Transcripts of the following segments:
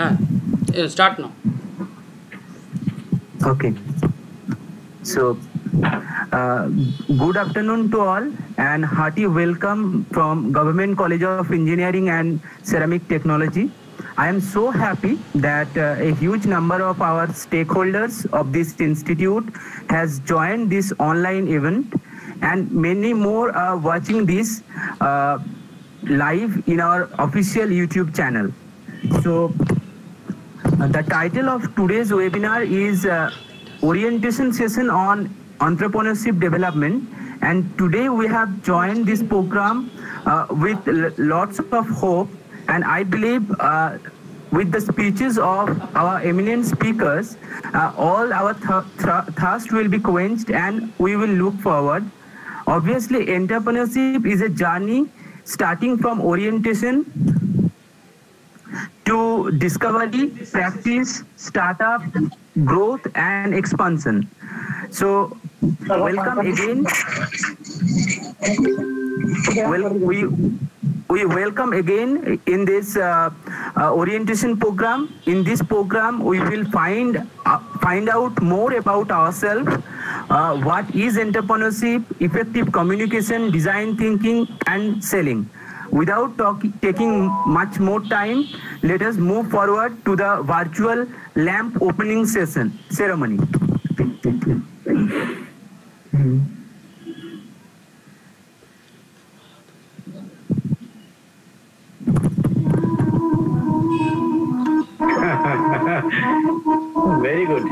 হ্যাঁ start now Okay. So, uh, good afternoon to all and hearty welcome from Government College of Engineering and Ceramic Technology. I am so happy that uh, a huge number of our stakeholders of this institute has joined this online event and many more are watching this uh, live in our official YouTube channel. So uh, the title of today's webinar is uh, Orientation Session on Entrepreneurship Development. And today we have joined this program uh, with lots of hope. And I believe uh, with the speeches of our eminent speakers, uh, all our th- th- thirst will be quenched and we will look forward. Obviously, entrepreneurship is a journey starting from orientation to discovery, practice, startup, growth, and expansion. So, welcome again. Well, we we welcome again in this uh, uh, orientation program. In this program, we will find uh, find out more about ourselves. Uh, what is entrepreneurship, effective communication, design thinking, and selling. Without talk, taking much more time, let us move forward to the virtual lamp opening session ceremony. Very good.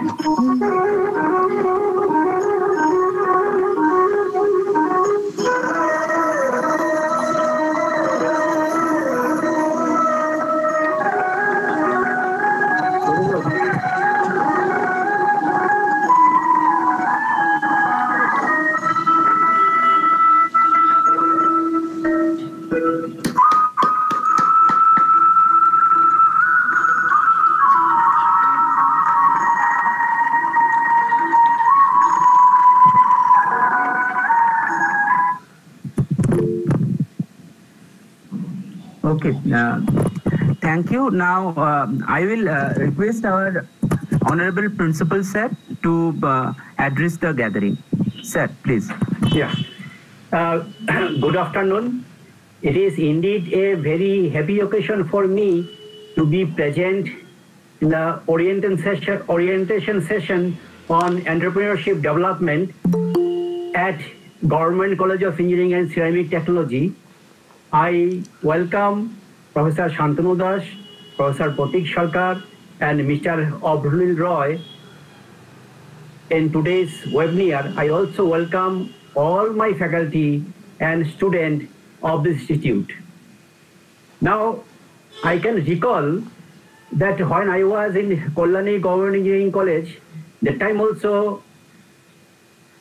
Okay. Thank you. Now uh, I will uh, request our honorable principal sir to uh, address the gathering. Sir, please. Yeah. Uh, good afternoon. It is indeed a very happy occasion for me to be present in the orientation session, orientation session on entrepreneurship development at Government College of Engineering and Ceramic Technology. I welcome Professor Santanu Das, Professor Pratik Sarkar, and Mr. Abdul Roy in today's webinar, I also welcome all my faculty and students of this institute. Now, I can recall that when I was in Kalyani Government Engineering College, that time also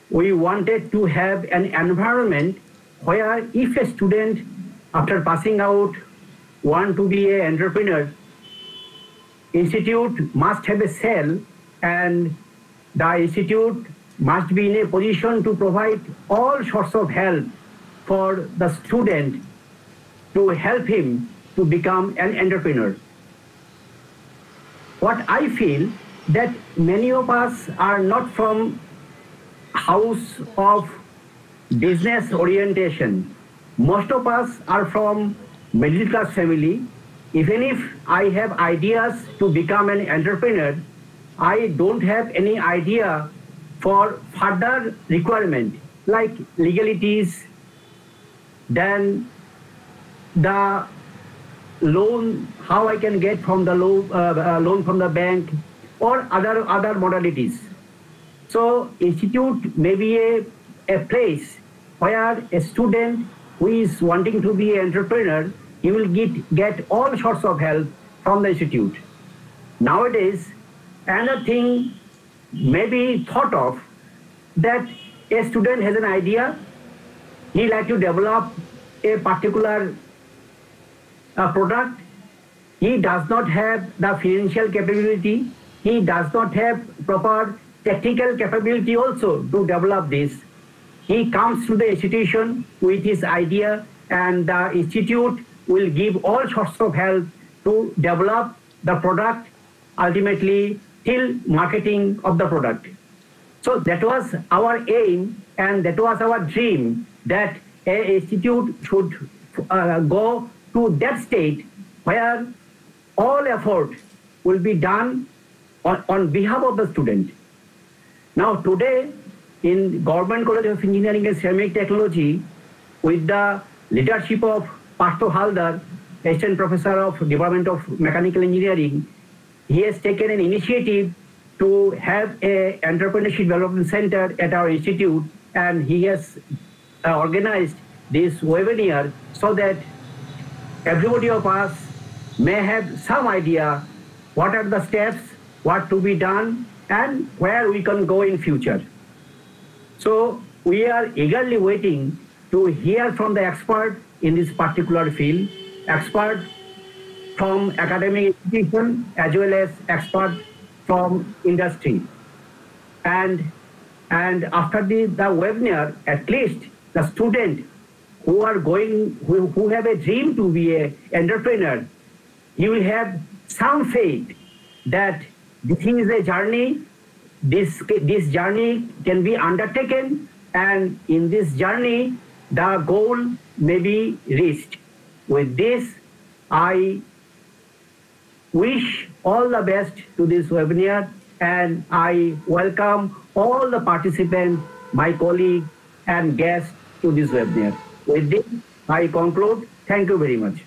we wanted to have an environment where if a student after passing out want to be an entrepreneur, institute must have a cell and the institute must be in a position to provide all sorts of help for the student to help him to become an entrepreneur. What I feel that many of us are not from house of business orientation. Most of us are from middle class family. Even if I have ideas to become an entrepreneur, I don't have any idea for further requirement like legalities, then the loan, how I can get from the loan, uh, uh, loan from the bank, or other other modalities. So institute may be a, a place where a student who is wanting to be an entrepreneur, he will get, get all sorts of help from the institute. Nowadays, another thing may be thought of that a student has an idea, he like to develop a particular uh, product, he does not have the financial capability, he does not have proper technical capability also to develop this. He comes to the institution with his idea and the institute will give all sorts of help to develop the product ultimately till marketing of the product. So that was our aim and that was our dream that a institute should uh, go to that state where all effort will be done on, on behalf of the student. Now today in Government College of Engineering and Ceramic Technology with the leadership of Partha Haldar, Assistant Professor of Department of Mechanical Engineering, he has taken an initiative to have a entrepreneurship development center at our institute and he has uh, organized this webinar so that everybody of us may have some idea what are the steps, what to be done and where we can go in future. So we are eagerly waiting to hear from the expert in this particular field, expert from academic institution as well as expert from industry. And, and after the, the webinar, at least the student who are going, who, who have a dream to be an entrepreneur, you will have some faith that this is a journey, this, this journey can be undertaken, and in this journey, the goal may be reached. With this, I wish all the best to this webinar and I welcome all the participants, my colleagues and guests to this webinar. With this, I conclude. Thank you very much.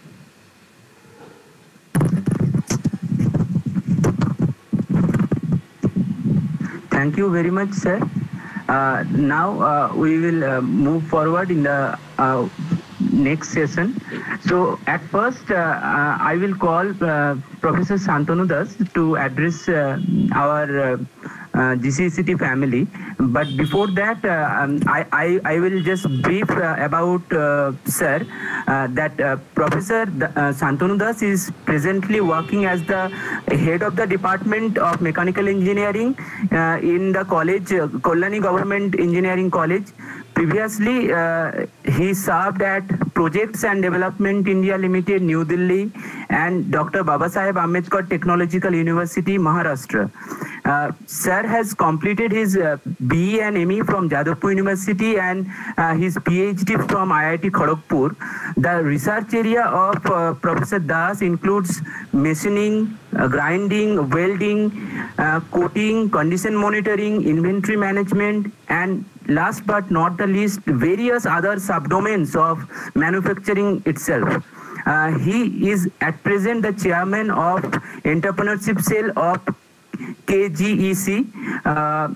Thank you very much, sir. Uh, now uh, we will uh, move forward in the uh, next session. So at first, uh, uh, I will call Professor Santanu Das to address our uh, GCECT family. But before that, uh, um, I, I, I, will just brief uh, about uh, sir uh, that uh, Professor Santanu Das is presently working as the head of the Department of Mechanical Engineering in the college, Kalyani Government Engineering College. Previously, uh, he served at Projects and Development India Limited, New Delhi, and Dr. Babasaheb Ambedkar Technological University, Maharashtra. Uh, Sir has completed his uh, BE and ME from Jadavpur University and uh, his PhD from IIT Kharagpur. The research area of uh, Professor Das includes machining, uh, grinding, welding, uh, coating, condition monitoring, inventory management, and last but not the least, various other subdomains of manufacturing itself. Uh, he is at present the chairman of entrepreneurship cell of KGEC. Uh,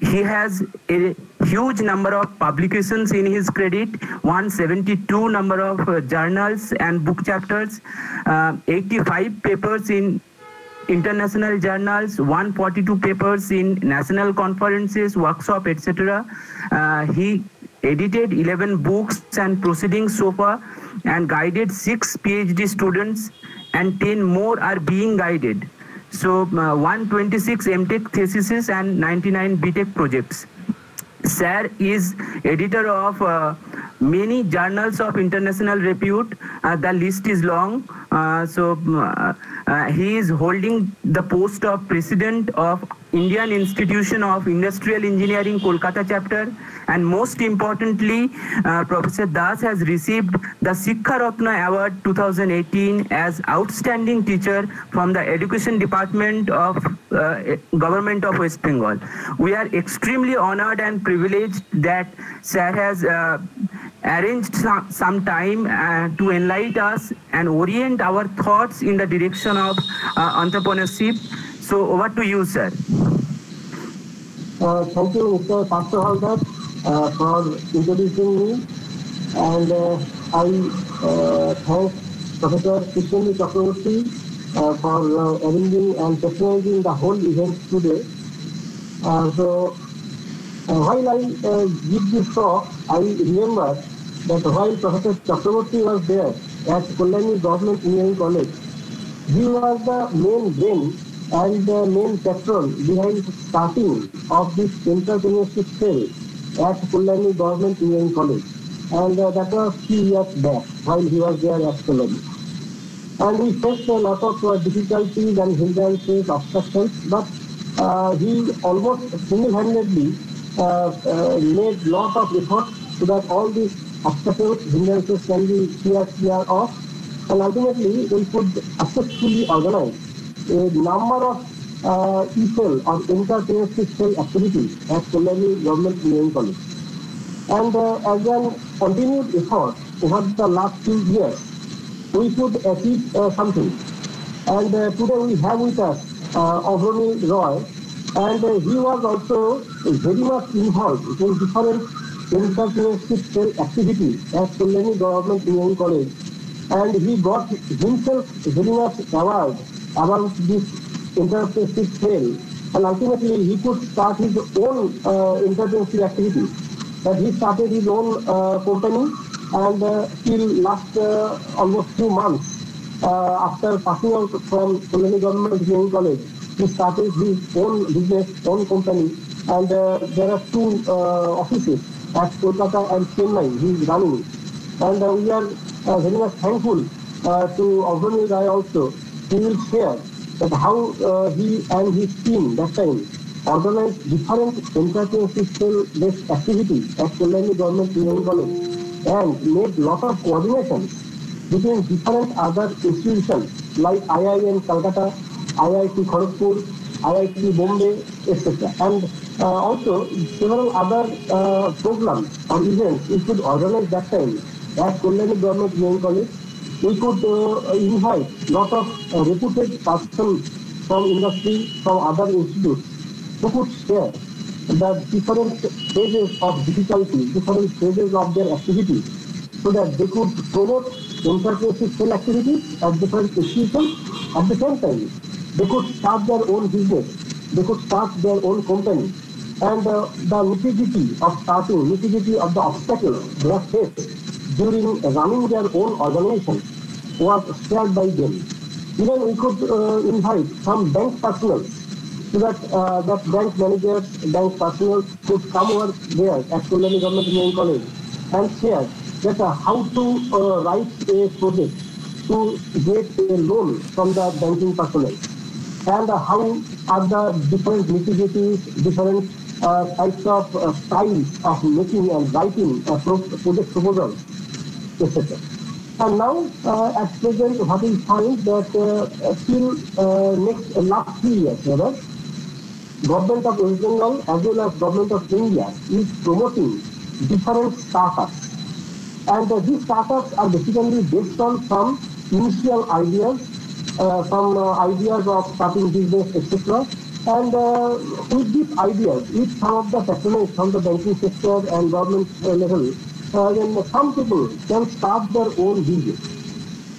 he has a huge number of publications in his credit 172 number of uh, journals and book chapters uh, 85 papers in international journals 142 papers in national conferences workshop etc uh, he edited 11 books and proceedings so far and guided 6 phd students and 10 more are being guided so uh, 126 MTech theses and 99 BTech projects. Sir is editor of uh, many journals of international repute. Uh, the list is long. Uh, so uh, uh, he is holding the post of president of Indian Institution of Industrial Engineering Kolkata chapter and most importantly uh, Professor Das has received the Shiksha Ratna Award 2018 as outstanding teacher from the Education Department of uh, Government of West Bengal. We are extremely honored and privileged that Sir has uh, arranged some, some time uh, to enlighten us and orient our thoughts in the direction of uh, entrepreneurship. So over to you, sir. Uh, thank you, Mr. Partha Haldar, uh, for introducing me. And uh, I uh, thank Professor Krishnendu Chakrabarty uh, for uh, arranging and patronizing the whole event today. so while I give this talk, I remember that while Professor Chakrabarty was there at Kalyani Government Engineering College, he was the main brain and the main patron behind starting of this entrepreneurship cell at Kalyani Government Engineering College. And uh, that was few years back while he was there at Kalyani. and he faced a lot of uh, difficulties and hindrances, obstructions, but uh, he almost single-handedly uh, uh, made lot of effort so that all these obstacles, hindrances can be cleared clear off, and ultimately we could successfully organize a number of uh, people or entrepreneurship activities at Kalyani Government Engineering College. And uh, as an continued effort over the last few years, we could achieve uh, something. And uh, today we have with us uh, Abhranil Roy, and uh, he was also very much involved in different entrepreneurship activities at Kalyani Government Engineering College. And he got himself very much award about this entrepreneurship cell. And ultimately he could start his own uh, activity. That he started his own uh, company and uh, till last uh, almost two months uh, after passing out from Kalyani Government Engineering College, he started his own business, own company, and uh, there are two uh, offices at Kolkata and Chennai he is running. And we are very much thankful to Abhranil Roy also. He will share that how uh, he and his team that time organized different entrepreneurship based activities at Kolani Government Engineering College and made lot of coordination between different other institutions like IIM Calcutta, IIT Kharagpur, IIT Bombay, etc. And uh, also several other uh, programs or events we could organize that time at Kolani Government Engineering College. We could uh, invite lot of uh, reputed persons from industry, from other institutes who could share the different stages of difficulty, different stages of their activity, so that they could promote entrepreneurship sale activities at different institutions. At the same time, they could start their own business, they could start their own company, and uh, the nitty of starting, nitty of the obstacles they have faced during running their own organization was shared by them. Even we could uh, invite some bank personnel so that uh, that bank managers, bank personnel could come over there at Kalyani Government Engineering College and share that uh, how to uh, write a project to get a loan from the banking personnel and how are the different nitty different uh, types of uh, styles of making and writing a pro- project proposal, etc. And now, uh, at present, what we find that uh, till uh, next uh, last three years, rather, government of West Bengal as well as government of India is promoting different startups. And uh, these startups are basically based on some initial ideas, uh, some uh, ideas of starting business, etc. And with these ideas, with some of the patronage from the banking sector and government level, uh, some people can start their own business.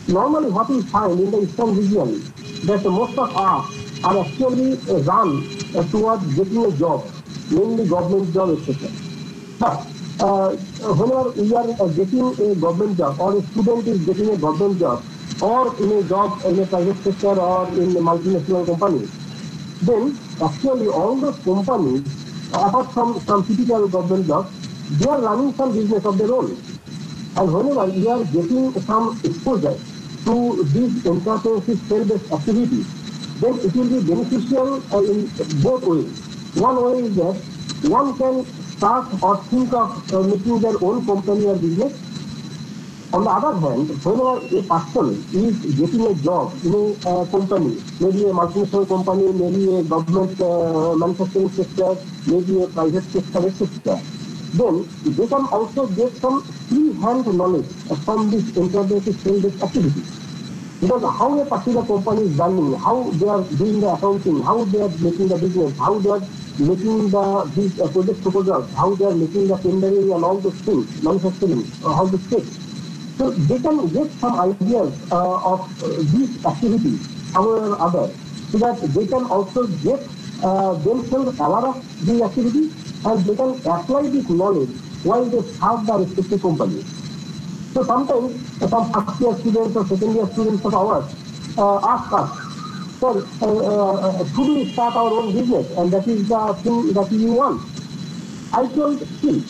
Normally, what we find in the eastern region that most of us are actually run towards getting a job, mainly government job, etc. But uh, whenever we are uh, getting a government job or a student is getting a government job or in a job in a private sector or in a multinational company, then actually all those companies, apart from some typical government jobs, they are running some business of their own. And whenever you are getting some exposure to these entrepreneurship sale-based activities, then it will be beneficial uh, in both ways. One way is that one can start or think of uh, making their own company or business. On the other hand, whenever a person is getting a job in a uh, company, maybe a multinational company, maybe a government uh, manufacturing sector, maybe a private sector, etc., then they can also get some free-hand knowledge from this entrepreneurship cell-based activity. Because how a particular company is running, how they are doing the accounting, how they are making the business, how they are making the these uh, project proposals, how they are making the tendering and all those things, manufacturing, uh, how to fit. So they can get some ideas uh, of uh, these activities, however other, so that they can also get themselves aware of these activities and they can apply this knowledge while they start the respective company. So sometimes some first year students or second year students of ours uh, ask us, sir, uh, uh, should we start our own business? And that is the thing that we want. I told, see,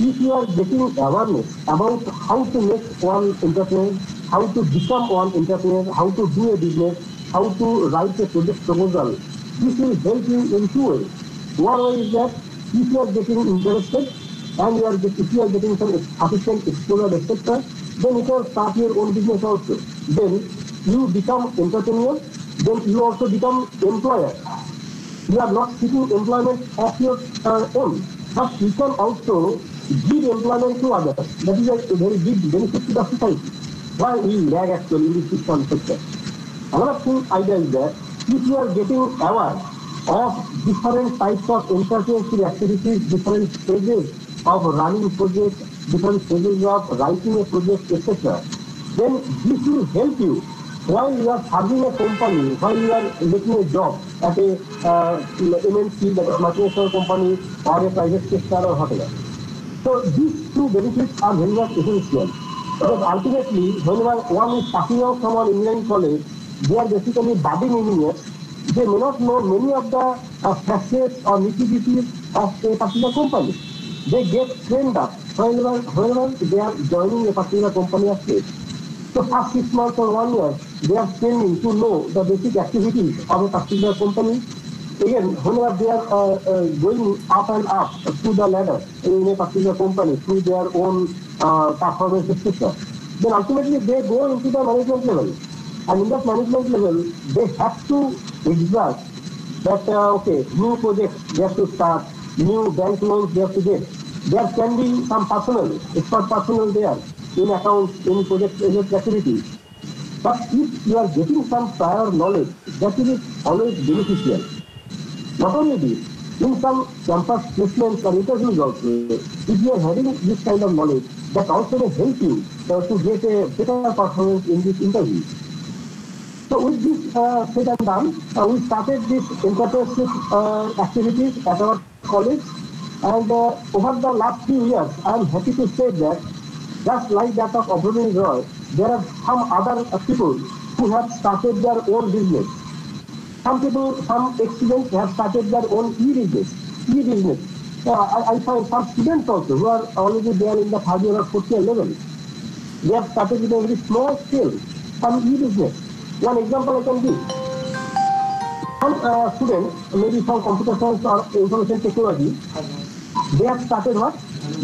if you are getting awareness about how to make one entrepreneur, how to become one entrepreneur, how to do a business, how to write a project proposal. This will help you in two ways. One is that if you are getting interested and you are get, if you are getting some sufficient exposure, etc., then you can start your own business also. Then you become entrepreneur, then you also become employer. You are not seeking employment of your uh, own, but you can also give employment to others. That is a, very big benefit to the society. Why we lag actually in this sector. Another thing idea is that are getting aware of different types of entrepreneurship activities, different stages of running projects, different stages of writing a project, etc., then this will help you while you are serving a company, while you are making a job at a uh, MNC, that is multinational company, or a private sector or whatever. So these two benefits are very much essential. Because ultimately, whenever one is passing out from an engineering college, they are basically budding engineers. They may not know many of the uh, facets or nitty-gritties of a particular company. They get trained up whenever, whenever they are joining a particular company or stage. So first six months or one year, they are training to know the basic activities of a particular company. Again, whenever they are uh, uh, going up and up through the ladder in a particular company through their own uh, performance, etc., then ultimately they go into the management level. And in that management level, they have to exert that, uh, okay, new projects they have to start, new bank loans they have to get. There can be some personnel, expert personal there in accounts, in project activities. But if you are getting some prior knowledge, that is always beneficial. Not only this, in some campus placements or interviews also, if you are having this kind of knowledge, that also will help you uh, to get a better performance in this interview. So with this uh, said and done, uh, we started this entrepreneurship uh, activities at our college. And uh, over the last few years, I am happy to say that just like that of Abhimanyu Roy, there are some other uh, people who have started their own business. Some people, some students have started their own e-business. E-business. Uh, I, I find some students also who are already there in the third year or fourth year level. They have started with a very small scale, some e-business. One example I can give. Some uh, students, maybe from computer science or information technology, they have started what?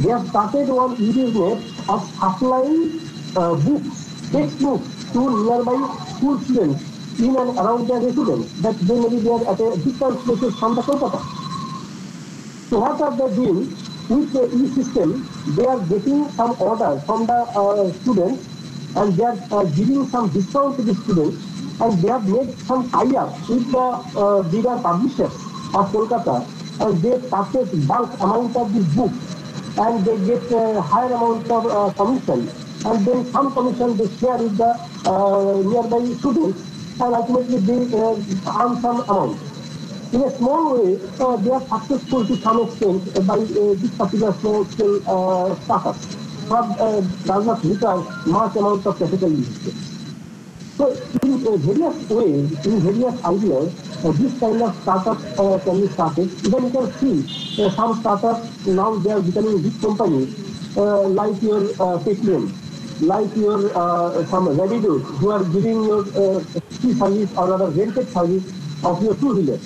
They have started one e-business of supplying uh, books, textbooks to nearby school students in and around their residence. That they may be there at a distant places from the Kolkata. So what are they doing? With the e-system, they are getting some order from the uh, students and they are uh, giving some discount to the students and they have made some tie-up with the uh, bigger publishers of Kolkata and they purchase bulk amount of these books and they get a higher amount of uh, commission and then some commission they share with the uh, nearby students and ultimately they uh, earn some amount. In a small way, uh, they are successful to some extent by uh, this particular small scale startup. But uh, does not require much amount of capital usage. So in uh, various ways, in various ideas, uh, this kind of startup uh, can be started. Even you can see uh, some startups now they are becoming big companies uh, like your uh, Paytm, like your uh, some Reddit who are giving your uh, free service or rather rented service of your two wheelers.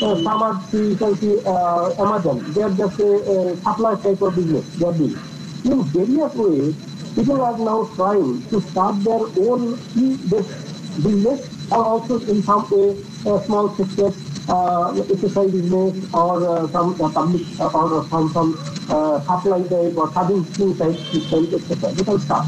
Uh, some are see, you can see uh, Amazon. They are just a, a supply type of business. They are doing. In various ways, people are now trying to start their own business or also in some way a small sector, uh, business or uh, some uh, public uh, or some some uh, supply type or serving type system, etc. They can start.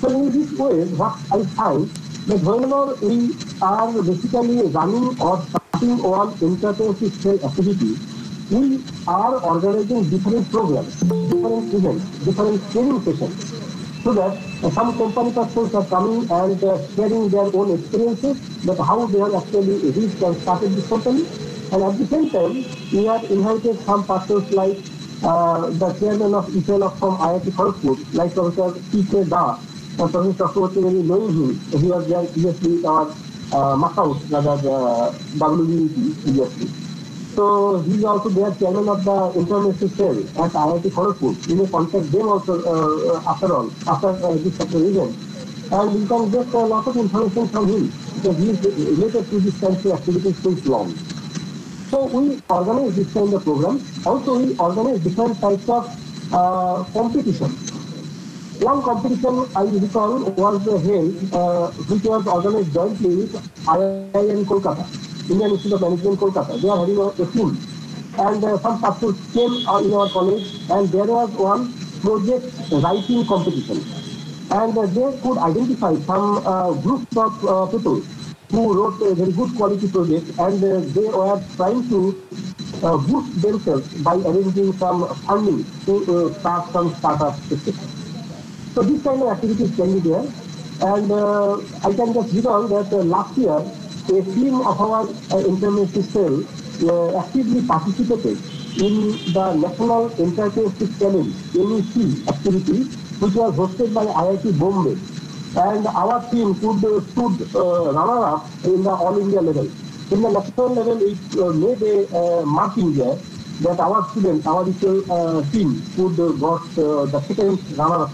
So in this way, what I find that whenever we are basically running or starting on entrepreneurship activity, we are organizing different programs, different events, different training sessions, so that uh, some company persons are coming and uh, sharing their own experiences, that how they have actually reached and started this company. And at the same time, we have invited some persons like uh, the chairman of EPLF from IIT Kharagpur, like Professor P.K. Da, uh, Professor knowing him, he was there previously our uh, MAKAUT, rather uh, WBUT previously. So he is also there chairman of the international cell at IIT Kharagpur. You may contact them also uh, after all, after uh, this event. and you can get a lot of information from him because he is related to this of activities since long. So we organize this kind of program. Also, we organize different types of uh, competition. One competition I recall was held, uh, which was organized jointly with IIM Kolkata, Indian Institute of Management Kolkata. They are having a, a team. And uh, some pastors came uh, in our college and there was one project writing competition. And uh, they could identify some uh, groups of uh, people who wrote a very good quality project and uh, they were trying to uh, boost themselves by arranging some funding to uh, start some startups, etc. So this kind of activities can be there. And uh, I can just recall that uh, last year, a team of our uh, international cell uh, actively participated in the National Entrepreneurship Challenge, NEC activity, which was hosted by IIT Bombay. And our team could uh, stood uh, runner-up in the All India level. In the national level, it uh, made a uh, marking there that our students, our uh, team could uh, got uh, the second runner-up.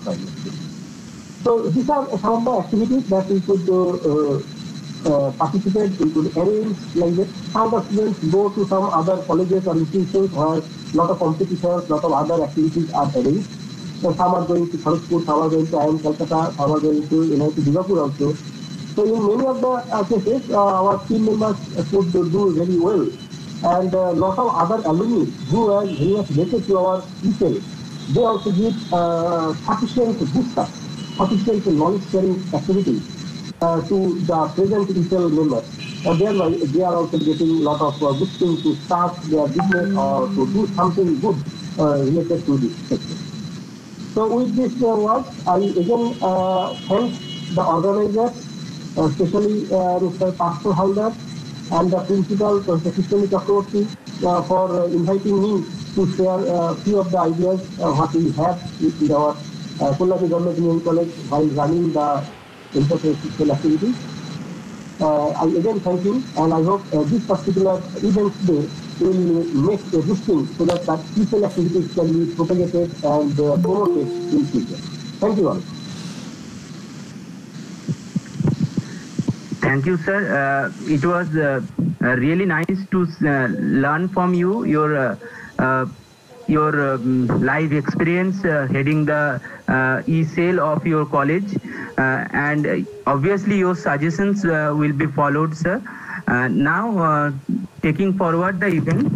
So these are some of the activities that we could uh, uh, uh, participate, we could arrange like that. Some of the students go to some other colleges or institutions where lot of competitions, lot of other activities are arranged. So some are going to Kharagpur, some are going to IIM Calcutta, some are going to NIT Durgapur also. So in many of the uh, cases, uh, our team members uh, could do very well. And a lot of other alumni who are very much related to our people, they also give uh, sufficient booster, sufficient knowledge sharing activities uh, to the present E-Cell members. And thereby they are also getting a lot of uh, boosting to start their business or to do something good uh, related to this sector. So with this uh, work, I again uh, thank the organizers, uh, especially uh, Mr. Partha Haldar and the principal, Professor Krishna Chakrabarty, uh, for uh, inviting me to share a few of the ideas uh, what we have with our uh, Kolkata Government College while running the interpretation activities. Uh, I again thank you and I hope uh, this particular event today will make a boosting so that, that people activities can be propagated and promoted in future. Thank you all. Thank you, sir. Uh, it was uh, uh, really nice to learn from you your your um, live experience uh, heading the uh, e-cell of your college, uh, and obviously your suggestions will be followed, sir. Now, taking forward the event,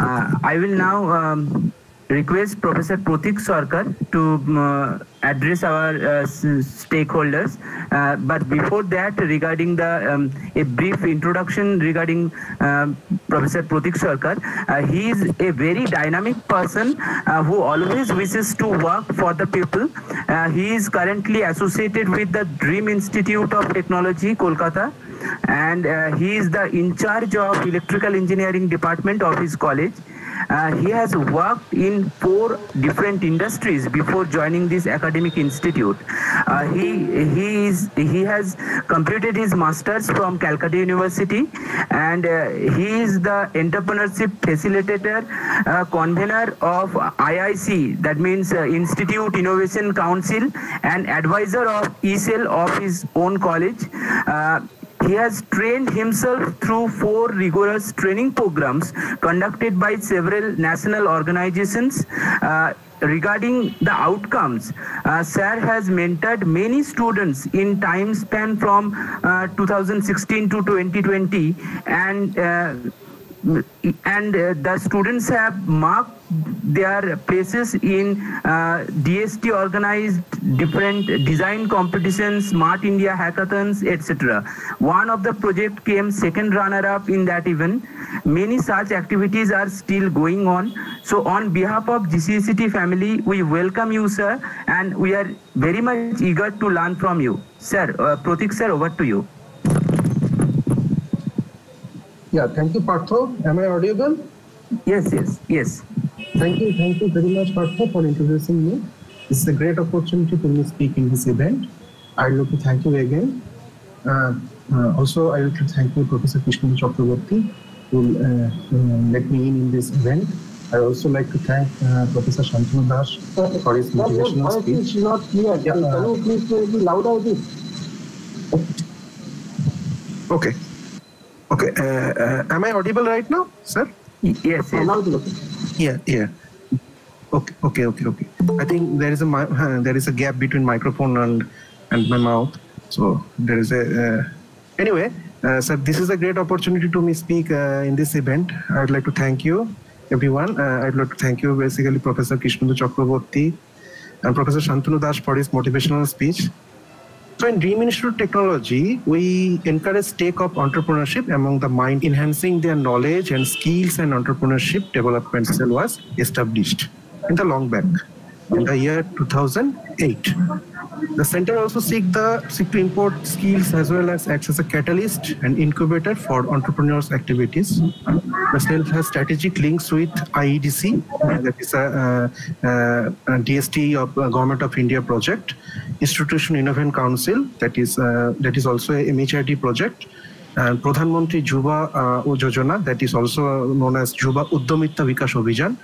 I will now um, request Professor Pratik Sarkar to uh, address our uh, stakeholders. Uh, but before that, regarding the um, a brief introduction regarding um, Professor Pratik Sarkar, uh, he is a very dynamic person uh, who always wishes to work for the people. Uh, he is currently associated with the Dream Institute of Technology, Kolkata and he is the in charge of electrical engineering department of his college uh, he has worked in four different industries before joining this academic institute. Uh, he he is he has completed his masters from Calcutta University, and uh, he is the entrepreneurship facilitator, uh, convener of IIC, that means uh, Institute Innovation Council, and advisor of E-Cell of his own college. He has trained himself through four rigorous training programs conducted by several national organizations. Uh, regarding the outcomes, uh, Sir has mentored many students in time span from uh, 2016 to 2020 and uh, and uh, the students have marked their places in uh, DST organized different design competitions, Smart India hackathons, etc. One of the project came second runner-up in that event. Many such activities are still going on. So on behalf of GCECT family, we welcome you, sir, and we are very much eager to learn from you. Sir, uh, Pratik sir, over to you. Yeah, thank you, Partha. Am I audible? Yes, yes, yes. Thank you, thank you very much, Partha, for introducing me. This is a great opportunity for me to speak in this event. I'd like to thank you again. Uh, uh, also, I would like to thank you, Professor Krishna Chakrabarty, who uh, uh, let me in in this event. I also like to thank uh, Professor Santanu Das for his motivational voice speech. is not clear. Yeah, Can uh, you please be louder a bit? Okay. Okay. Uh, uh, am I audible right now, sir? Yes, yes. Now it is okay. Yeah. Yeah. Okay. Okay. Okay. Okay. I think there is a uh, there is a gap between microphone and and my mouth. So there is a. Uh, anyway, uh, sir, this is a great opportunity to me speak uh, in this event. I'd like to thank you, everyone. Uh, I'd like to thank you, basically, Professor Krishnendu Chakrabarty and Professor Santanu Das for his motivational speech. So in Dream Institute Technology, we encourage take-up entrepreneurship among the mind, enhancing their knowledge and skills and entrepreneurship development cell was established in the long back in the year 2008. The center also seek the seek to import skills as well as acts as a catalyst and incubator for entrepreneurs' activities. The center has strategic links with IEDC, that is a, uh, uh, a DST of uh, Government of India project, Institution Innovation Council, that is uh, that is also a MHRD project, and Pradhan Mantri Juba uh, Jojana, that is also known as Juba Uddomitta Vikas Abhijan,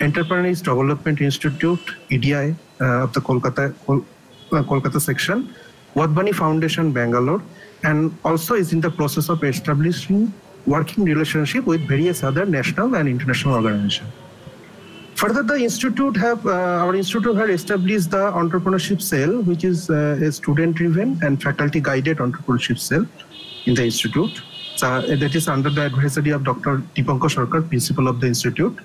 Enterprise Development Institute, EDI uh, of the Kolkata Kol- uh, Kolkata section, Wadhwani Foundation, Bangalore, and also is in the process of establishing working relationship with various other national and international organizations. Further, the institute have uh, our institute have established the entrepreneurship cell, which is uh, a student-driven and faculty-guided entrepreneurship cell in the institute. So, uh, that is under the advisory of Dr. Dipankar Sarkar, principal of the institute.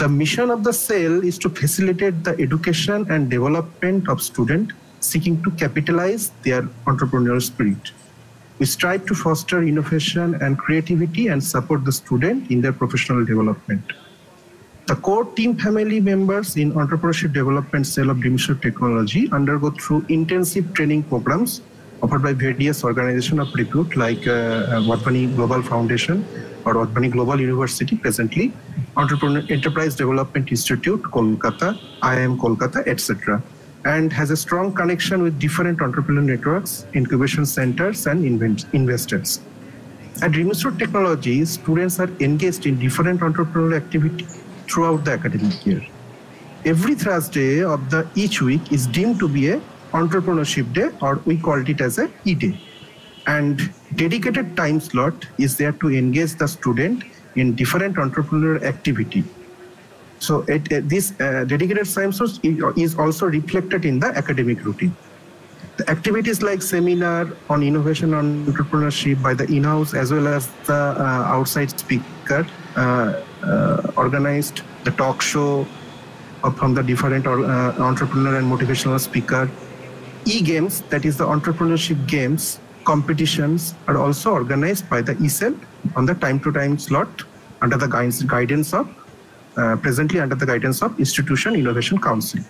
The mission of the cell is to facilitate the education and development of students seeking to capitalize their entrepreneurial spirit. We strive to foster innovation and creativity and support the student in their professional development. The core team family members in Entrepreneurship Development Cell of Dimension Technology undergo through intensive training programs offered by various organizations of repute like uh, uh, Wadhwani Global Foundation or Wadhwani Global University presently, Entrepreneur Enterprise Development Institute, Kolkata, IIM Kolkata, etc. And has a strong connection with different entrepreneur networks, incubation centers, and investors. At Institute Technology, students are engaged in different entrepreneurial activities throughout the academic year. Every Thursday of the each week is deemed to be a entrepreneurship day, or we called it as a E-Day. And dedicated time slot is there to engage the student in different entrepreneurial activity. So it, this uh, dedicated time slot is also reflected in the academic routine. The activities like seminar on innovation and entrepreneurship by the in-house as well as the uh, outside speaker uh, uh, organized the talk show uh, from the different uh, entrepreneur and motivational speaker. E-games, that is the entrepreneurship games, competitions are also organized by the E-Cell on the time-to-time slot under the guidance, of, uh, presently under the guidance of Institution Innovation Council.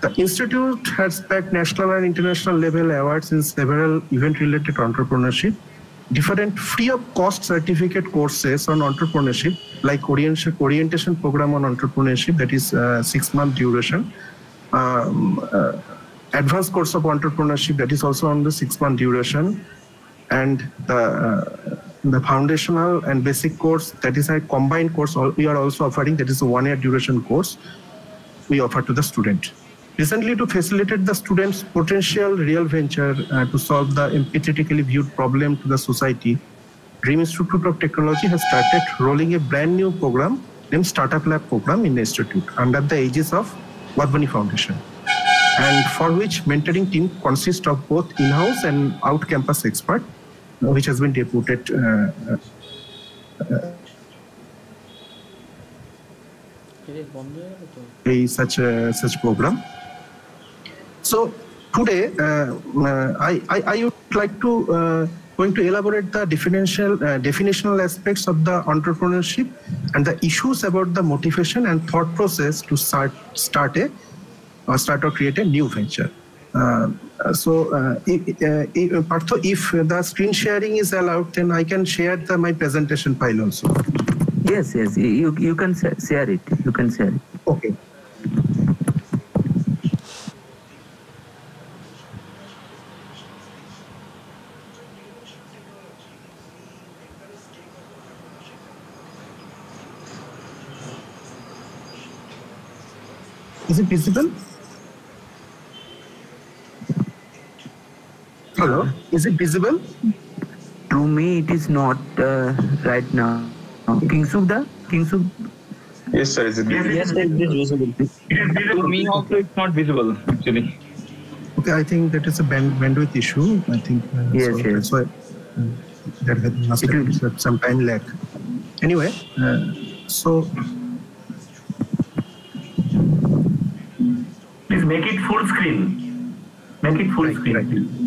The institute has backed national and international level awards in several event-related entrepreneurship, different free of cost certificate courses on entrepreneurship, like orientation, program on entrepreneurship that is uh, six month duration, um, uh, advanced course of entrepreneurship that is also on the six month duration, and the uh, the foundational and basic course that is a combined course we are also offering that is a one year duration course we offer to the student. Recently, to facilitate the students' potential real venture uh, to solve the empathetically viewed problem to the society, Dream Institute of Technology has started rolling a brand new program named Startup Lab program in the institute under the aegis of Wadhwani Foundation, and for which mentoring team consists of both in-house and out-campus expert, uh, which has been deputed uh, a such a such program. So today, uh, uh, I, I I would like to uh, going to elaborate the definitional uh, definitional aspects of the entrepreneurship and the issues about the motivation and thought process to start start a or start or create a new venture. Uh, so, uh, if, uh, if, Partha, if the screen sharing is allowed, then I can share the, my presentation file also. Yes, yes. You you can share it. You can share it. Okay. Is it visible? Hello, is it visible? To me, it is not uh, right now. Kingshukda? King Suk? Yes, sir. Is it visible? Yes, it is visible. To me also, it's not visible actually. Okay, I think that is a band, bandwidth issue. I think uh, Yes, so yes. that's why uh, that had- must It have will- some- some time lag. Anyway, uh, so Please make it full screen. Make it full Right, screen. right.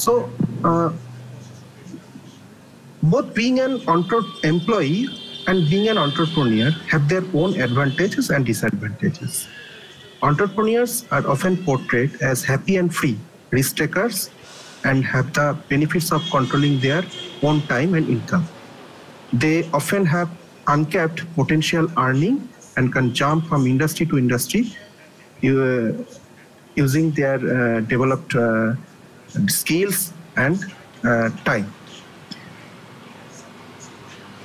So, uh, both being an employee and being an entrepreneur have their own advantages and disadvantages. Entrepreneurs are often portrayed as happy and free risk takers and have the benefits of controlling their own time and income. They often have uncapped potential earning and can jump from industry to industry uh, using their uh, developed uh, skills and uh, time.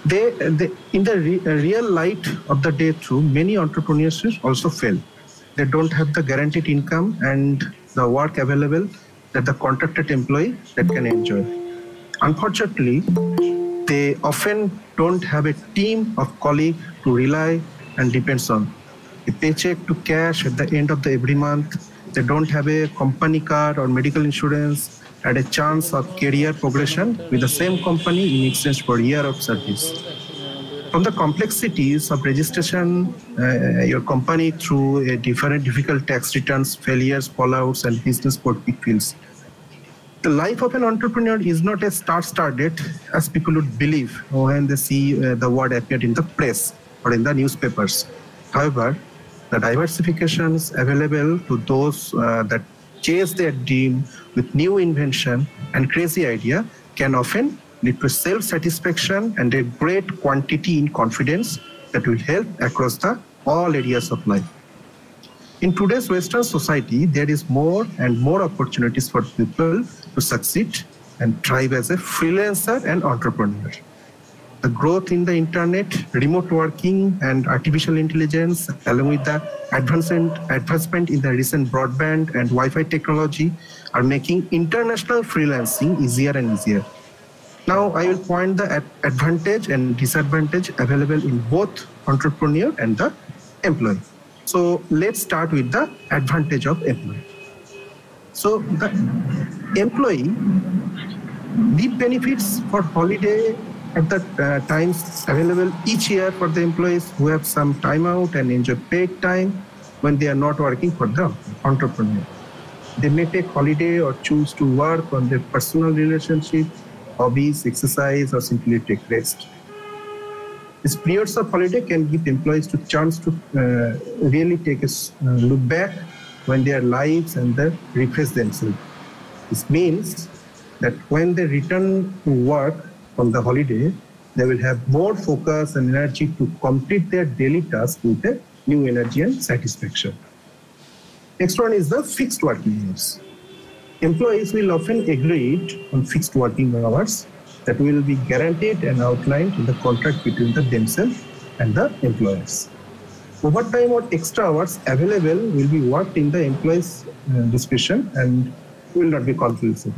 They, they, in the re- uh, real light of the day through, many entrepreneurs also fail. They don't have the guaranteed income and the work available that the contracted employee that can enjoy. Unfortunately, they often don't have a team of colleagues to rely and depends on. A paycheck to cash at the end of the every month. They don't have a company car or medical insurance and a chance of career progression with the same company in exchange for year of service. From the complexities of registration, uh, your company through a different difficult tax returns, failures, fallouts, and business fields. The life of an entrepreneur is not a start-start date, as people would believe when they see uh, the word appeared in the press or in the newspapers. However, the diversifications available to those uh, that chase their dream with new invention and crazy idea can often lead to self-satisfaction and a great quantity in confidence that will help across the all areas of life. In today's Western society, there is more and more opportunities for people to succeed and thrive as a freelancer and entrepreneur. The growth in the internet, remote working, and artificial intelligence, along with the advancement, advancement in the recent broadband and Wi-Fi technology, are making international freelancing easier and easier. Now, I will point the advantage and disadvantage available in both entrepreneur and the employee. So let's start with the advantage of employee. So the employee, the benefits for holiday at the uh, times available each year for the employees who have some time out and enjoy paid time when they are not working for the entrepreneur. They may take holiday or choose to work on their personal relationship, hobbies, exercise, or simply take rest. These periods of holiday can give employees to chance to uh, really take a uh, look back when their lives and then refresh themselves. This means that when they return to work from the holiday, they will have more focus and energy to complete their daily tasks with a new energy and satisfaction. Next one is the fixed working hours. Employees will often agree on fixed working hours that will be guaranteed and outlined in the contract between the themselves and the employers. Overtime or extra hours available will be worked in the employee's uh, discretion and will not be compulsory.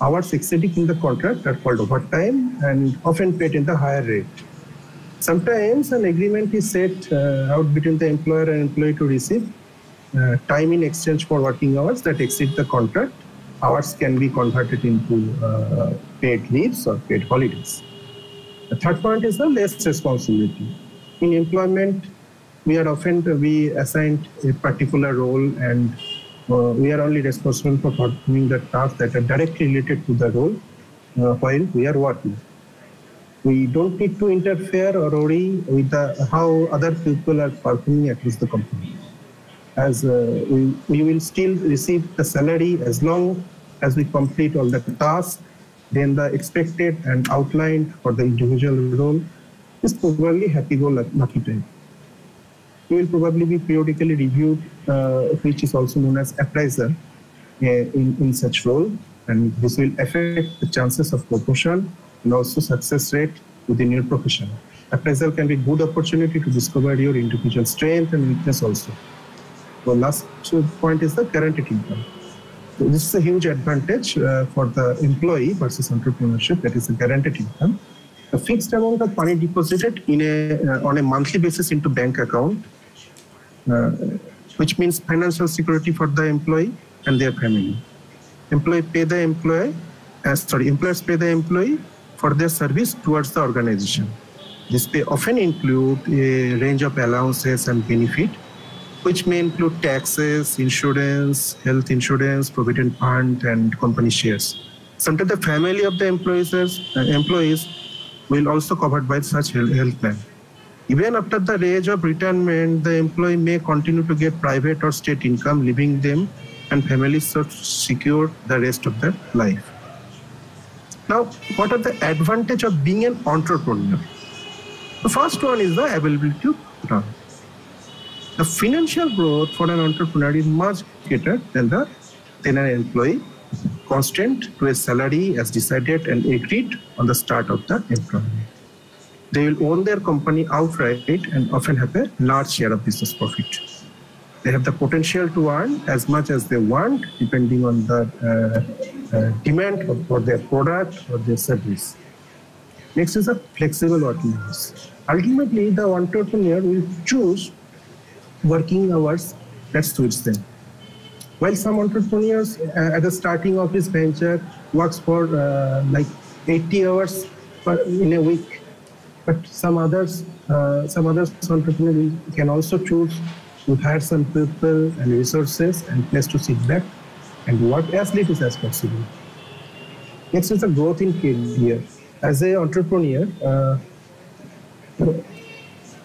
Hours exceeding in the contract are called overtime and often paid in the higher rate. Sometimes an agreement is set uh, out between the employer and employee to receive uh, time in exchange for working hours that exceed the contract. Hours can be converted into uh, paid leaves or paid holidays. The third point is the less responsibility. In employment, we are often we assigned a particular role and we are only responsible for performing the tasks that are directly related to the role uh, while we are working. We don't need to interfere or worry with the, how other people are performing across the company. As uh, we, we will still receive the salary as long as we complete all the tasks, then the expected and outlined for the individual role is probably happy-go-lucky. Will probably be periodically reviewed, uh, which is also known as appraisal uh, in, in such role, and this will affect the chances of promotion and also success rate within your profession. appraisal can be a good opportunity to discover your individual strength and weakness also. The last point is the guaranteed income. So this is a huge advantage uh, for the employee versus entrepreneurship. That is a guaranteed income. A fixed amount of money deposited in a uh, on a monthly basis into bank account, which means financial security for the employee and their family. Employee pay the employee, uh, sorry, employers pay the employee for their service towards the organization. This may often include a range of allowances and benefit, which may include taxes, insurance, health insurance, provident fund, and company shares. Sometimes the family of the employees, uh, employees will also covered by such health plan. Even after the age of retirement, the employee may continue to get private or state income, leaving them and families to secure the rest of their life. Now, what are the advantage of being an entrepreneur? The first one is the availability to earn. The financial growth for an entrepreneur is much greater than the than an employee, constant to a salary as decided and agreed on the start of the employment. They will own their company outright and often have a large share of business profit. They have the potential to earn as much as they want, depending on the uh, uh, demand for their product or their service. Next is a flexible hours. Ultimately, the entrepreneur will choose working hours that suits them. While some entrepreneurs uh, at the starting of his venture works for uh, like 80 hours per, in a week, but some others, uh, some others entrepreneurs can also choose to hire some people and resources and place to sit back and work as little as possible. Next is the growth in career. As an entrepreneur, uh,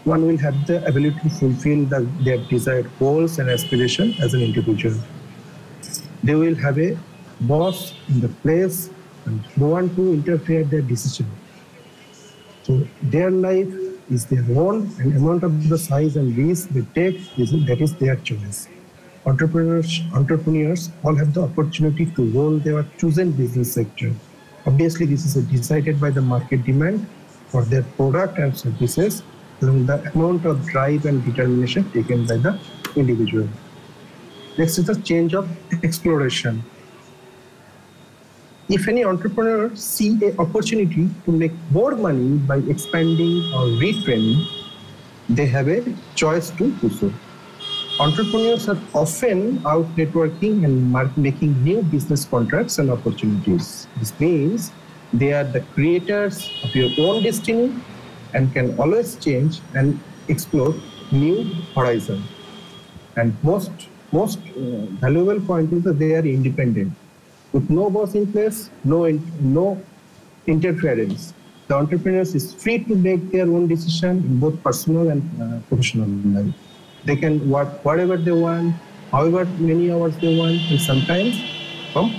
one will have the ability to fulfill the, their desired goals and aspiration as an individual. They will have a boss in the place and no one to interfere their decision. So their life is their own and amount of the size and risk they take is that is their choice. Entrepreneurs, entrepreneurs all have the opportunity to roll their chosen business sector. Obviously, this is decided by the market demand for their product and services and the amount of drive and determination taken by the individual. Next is the change of exploration. If any entrepreneur see a opportunity to make more money by expanding or retraining, they have a choice to do so. Entrepreneurs are often out networking and making new business contracts and opportunities. This means they are the creators of your own destiny and can always change and explore new horizon. And most most uh, valuable point is that they are independent, with no boss in place, no no interference. The entrepreneurs is free to make their own decision in both personal and uh, professional life. They can work whatever they want, however many hours they want, and sometimes from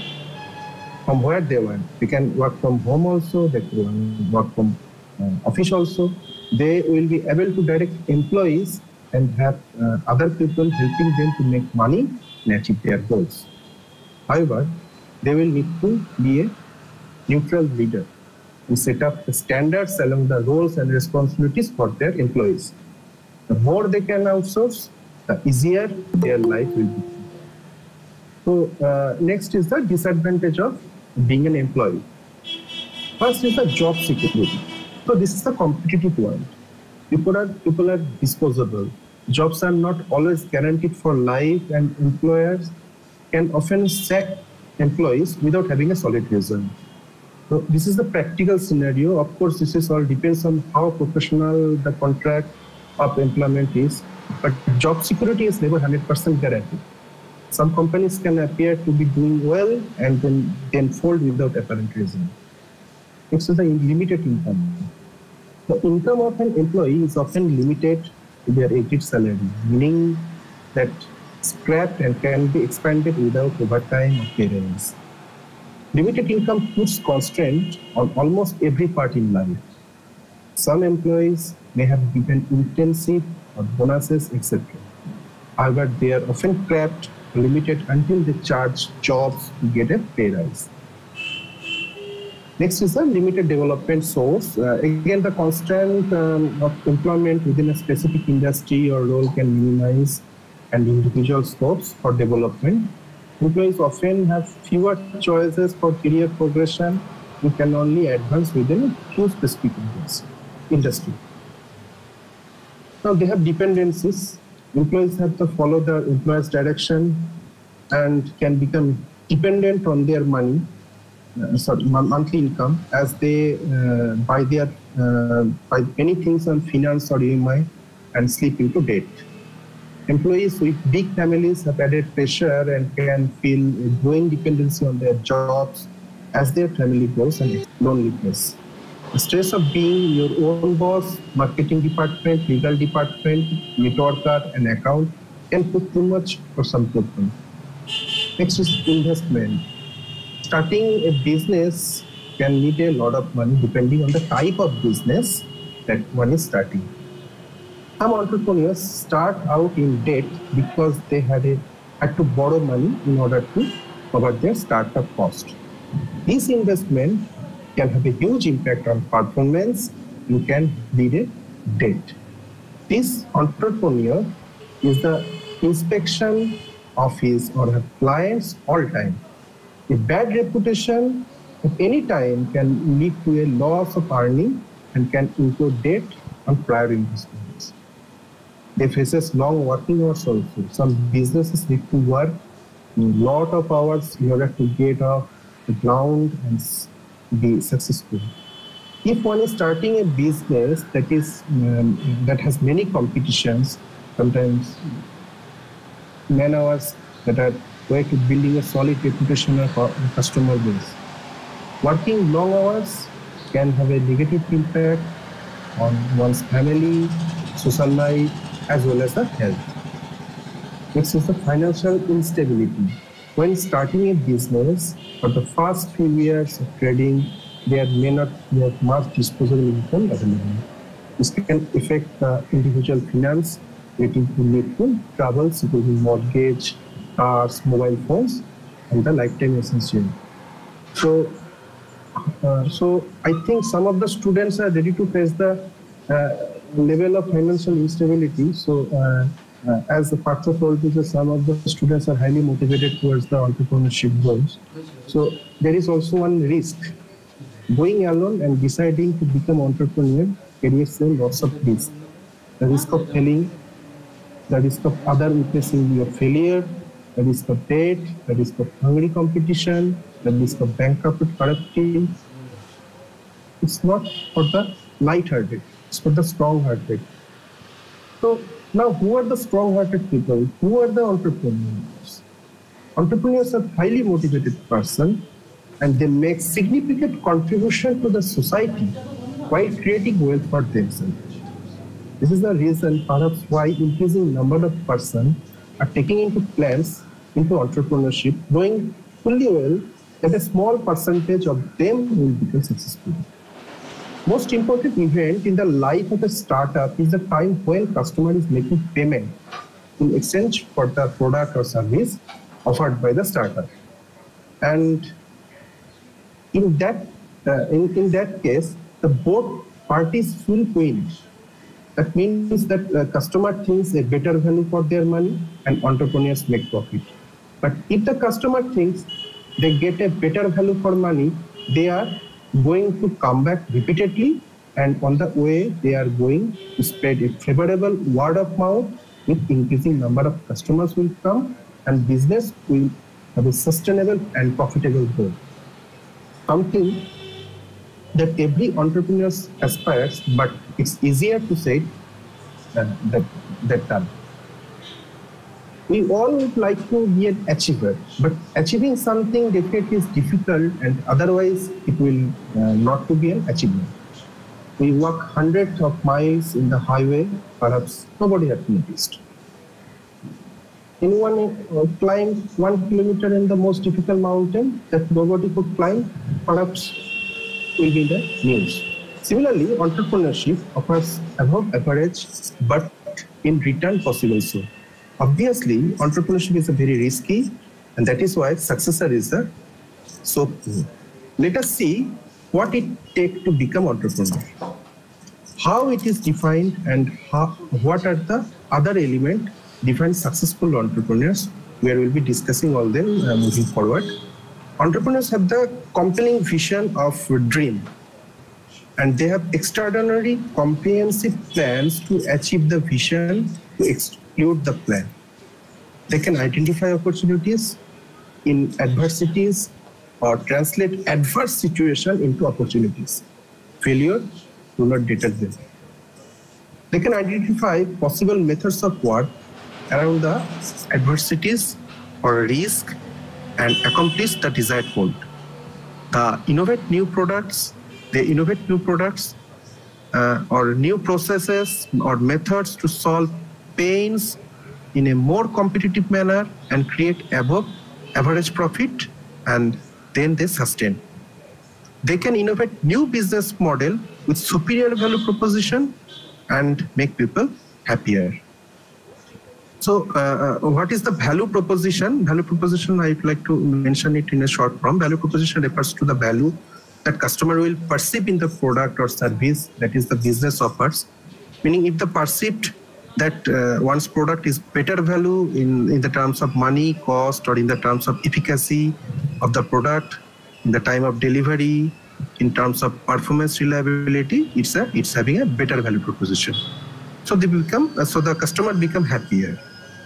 from where they want. They can work from home also. They can work from uh, office also, they will be able to direct employees and have uh, other people helping them to make money and achieve their goals. However, they will need to be a neutral leader to set up the standards along the roles and responsibilities for their employees. The more they can outsource, the easier their life will be. So uh, next is the disadvantage of being an employee. First is the job security. So this is a competitive world. People are people are disposable. Jobs are not always guaranteed for life, and employers can often sack employees without having a solid reason. So this is the practical scenario. Of course, this is all depends on how professional the contract of employment is. But job security is never 100% guaranteed. Some companies can appear to be doing well and then, then fold without apparent reason. It's a limited income. The income of an employee is often limited to their aged salary, meaning that scrapped and can be expanded without overtime or raise. Limited income puts constraint on almost every part in life. Some employees may have given intensive or bonuses, etc. However, they are often trapped limited until they charge jobs to get a pay rise. Next is the limited development source. Uh, again, the constraint um, of employment within a specific industry or role can minimize and individual scopes for development. Employees often have fewer choices for career progression and can only advance within few specific industry. Now they have dependencies. Employees have to follow the employer's direction and can become dependent on their money, uh, sorry, monthly income as they uh, buy their uh, buy many things on finance or EMI and slip into debt. Employees with big families have added pressure and can feel a growing dependency on their jobs as their family grows and loneliness. The stress of being your own boss, marketing department, legal department, networker, and account can put too much for some people. Next is investment. Starting a business can need a lot of money depending on the type of business that one is starting. Some entrepreneurs start out in debt because they had, a, had to borrow money in order to cover their startup cost. This investment can have a huge impact on performance You can lead a debt. This entrepreneur is the inspection of his or her clients all time. A bad reputation at any time can lead to a loss of earning and can include debt on prior investments. They faces long working hours also. Some businesses need to work a lot of hours in order to get off the ground and be successful. If one is starting a business that is um, that has many competitions, sometimes man hours that are way to building a solid reputation of customer base. Working long hours can have a negative impact on one's family, social life, as well as the health. Next is the financial instability. When starting a business, for the first few years of trading, there may not be much disposable income available. This can affect the individual finance, leading to to troubles including mortgage, cars, mobile phones, and the lifetime essential. So, uh, so I think some of the students are ready to face the uh, level of financial instability. So. Uh, uh, as the Partha told some of the students are highly motivated towards the entrepreneurship goals. So there is also one risk. Going alone and deciding to become entrepreneur carries lots of risk. The risk of failing, the risk of other witnessing your failure, the risk of debt, the risk of hungry competition, the risk of corruption. It's not for the light-hearted, for the strong-hearted. So now, who are the strong-hearted people? Who are the entrepreneurs? Entrepreneurs are highly motivated person and they make significant contribution to the society while creating wealth for themselves. This is the reason perhaps why increasing number of persons are taking into plans into entrepreneurship, knowing fully well that a small percentage of them will become successful. Most important event in the life of a startup is the time when customer is making payment in exchange for the product or service offered by the startup. And in that, uh, in, in that case, the both parties will win. That means that the customer thinks a better value for their money and entrepreneurs make profit. But if the customer thinks they get a better value for money, they are going to come back repeatedly and on the way they are going to spread a favorable word of mouth with increasing number of customers will come and business will have a sustainable and profitable growth. Something that every entrepreneur aspires, but it's easier to say than that, that done we all would like to be an achiever, but achieving something definitely is difficult and otherwise it will uh, not to be an achievement. We walk hundreds of miles in the highway, perhaps nobody has noticed. Anyone uh, climb one kilometer in the most difficult mountain that nobody could climb, perhaps will be the news. Similarly, entrepreneurship offers above average, but in return possible so. Obviously, entrepreneurship is a very risky, and that is why successor is a so. Let us see what it takes to become entrepreneur, how it is defined, and how, what are the other elements define successful entrepreneurs, where we'll be discussing all them uh, moving forward. Entrepreneurs have the compelling vision of dream, and they have extraordinary comprehensive plans to achieve the vision to execute the plan. They can identify opportunities in adversities or translate adverse situation into opportunities. Failure do not deter them. They can identify possible methods of work around the adversities or risk and accomplish the desired goal. The innovate new products, they innovate new products uh, or new processes or methods to solve pains in a more competitive manner and create above average profit and then they sustain. They can innovate new business model with superior value proposition and make people happier. So, uh, uh, what is the value proposition? Value proposition, I'd like to mention it in a short form. Value proposition refers to the value that customer will perceive in the product or service that is the business offers. Meaning, if the perceived that uh, one's product is better value in, in the terms of money, cost, or in the terms of efficacy of the product, in the time of delivery, in terms of performance reliability, it's a it's having a better value proposition. So they become so the customer become happier.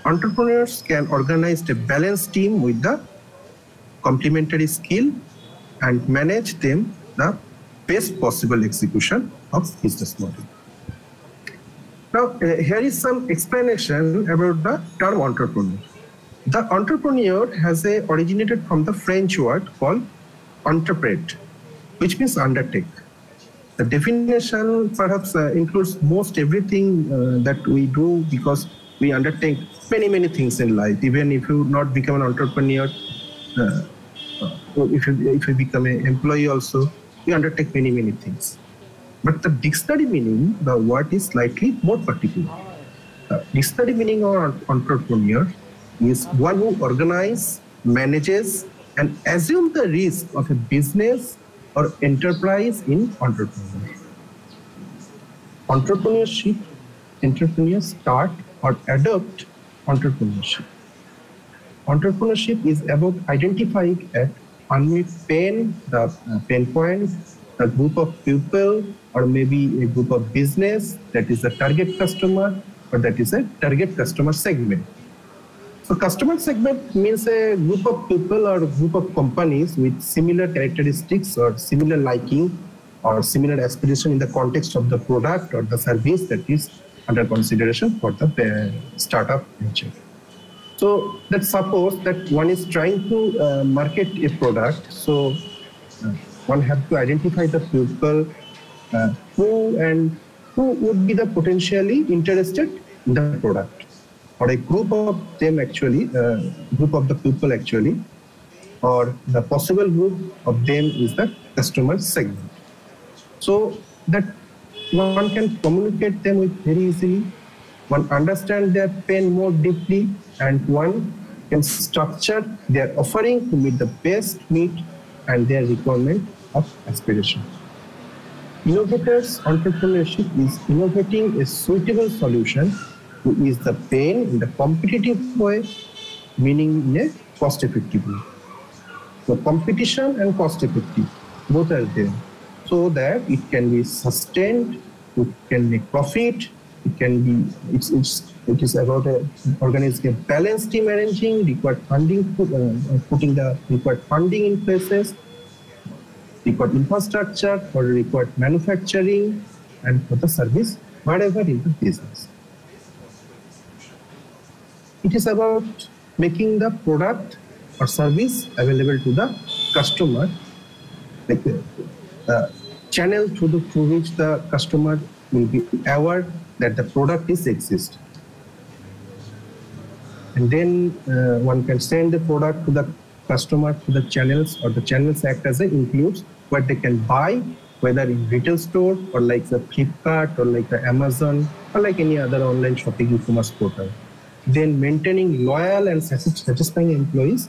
Entrepreneurs can organize a balanced team with the complementary skill and manage them the best possible execution of business model. Now, uh, here is some explanation about the term entrepreneur. The entrepreneur has a, originated from the French word called entrepreneur, which means undertake. The definition perhaps uh, includes most everything uh, that we do because we undertake many, many things in life. Even if you not become an entrepreneur, uh, if, you, if you become an employee also, you undertake many, many things. But the dictionary meaning, the word is slightly more particular. The dictionary meaning of entrepreneur is one who organizes, manages, and assume the risk of a business or enterprise in entrepreneurship Entrepreneurship, entrepreneurs start or adopt entrepreneurship. Entrepreneurship is about identifying at unmet pain, the uh, pain points, a group of people or maybe a group of business that is a target customer or that is a target customer segment. So customer segment means a group of people or group of companies with similar characteristics or similar liking or similar aspiration in the context of the product or the service that is under consideration for the uh, startup venture. So let's suppose that one is trying to uh, market a product. So uh, one has to identify the people uh, who and who would be the potentially interested in the product or a group of them actually, uh, group of the people actually, or the possible group of them is the customer segment. So that one can communicate them with very easily, one understand their pain more deeply, and one can structure their offering to meet the best need and their requirement of aspiration. Innovators entrepreneurship is innovating a suitable solution to ease the pain in the competitive way, meaning in a cost effective way. So competition and cost effective, both are there. So that it can be sustained, it can make profit, it can be, it's, it's, it is about a, organizing a balanced team arranging, required funding, uh, putting the required funding in places, required infrastructure for required manufacturing and for the service, whatever in the business. It is about making the product or service available to the customer, like the uh, channel through, the, through which the customer will be aware that the product is exist. And then uh, one can send the product to the customer through the channels or the channels act as a includes what they can buy, whether in retail store or like the Flipkart or like the Amazon or like any other online shopping e-commerce portal then maintaining loyal and satisfying employees.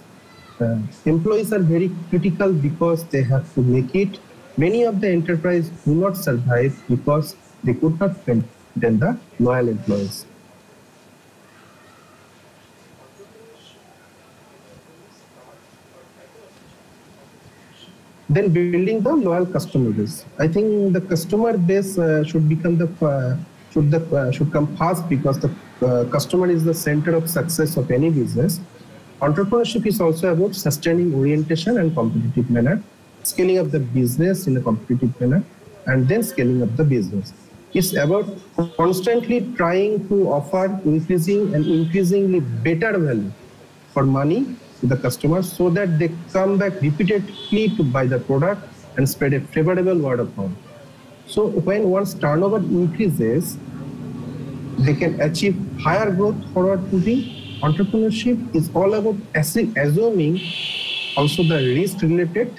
Uh, employees are very critical because they have to make it Many of the enterprise do not survive because they could not maintain the loyal employees. Then building the loyal customer base. I think the customer base uh, should become the uh, should the uh, should come fast because the uh, customer is the center of success of any business. Entrepreneurship is also about sustaining orientation and competitive manner, scaling up the business in a competitive manner, and then scaling up the business. It's about constantly trying to offer increasing and increasingly better value for money to the customers so that they come back repeatedly to buy the product and spread a favorable word of mouth. So when one's turnover increases, they can achieve higher growth forward moving. Entrepreneurship is all about assuming also the risk related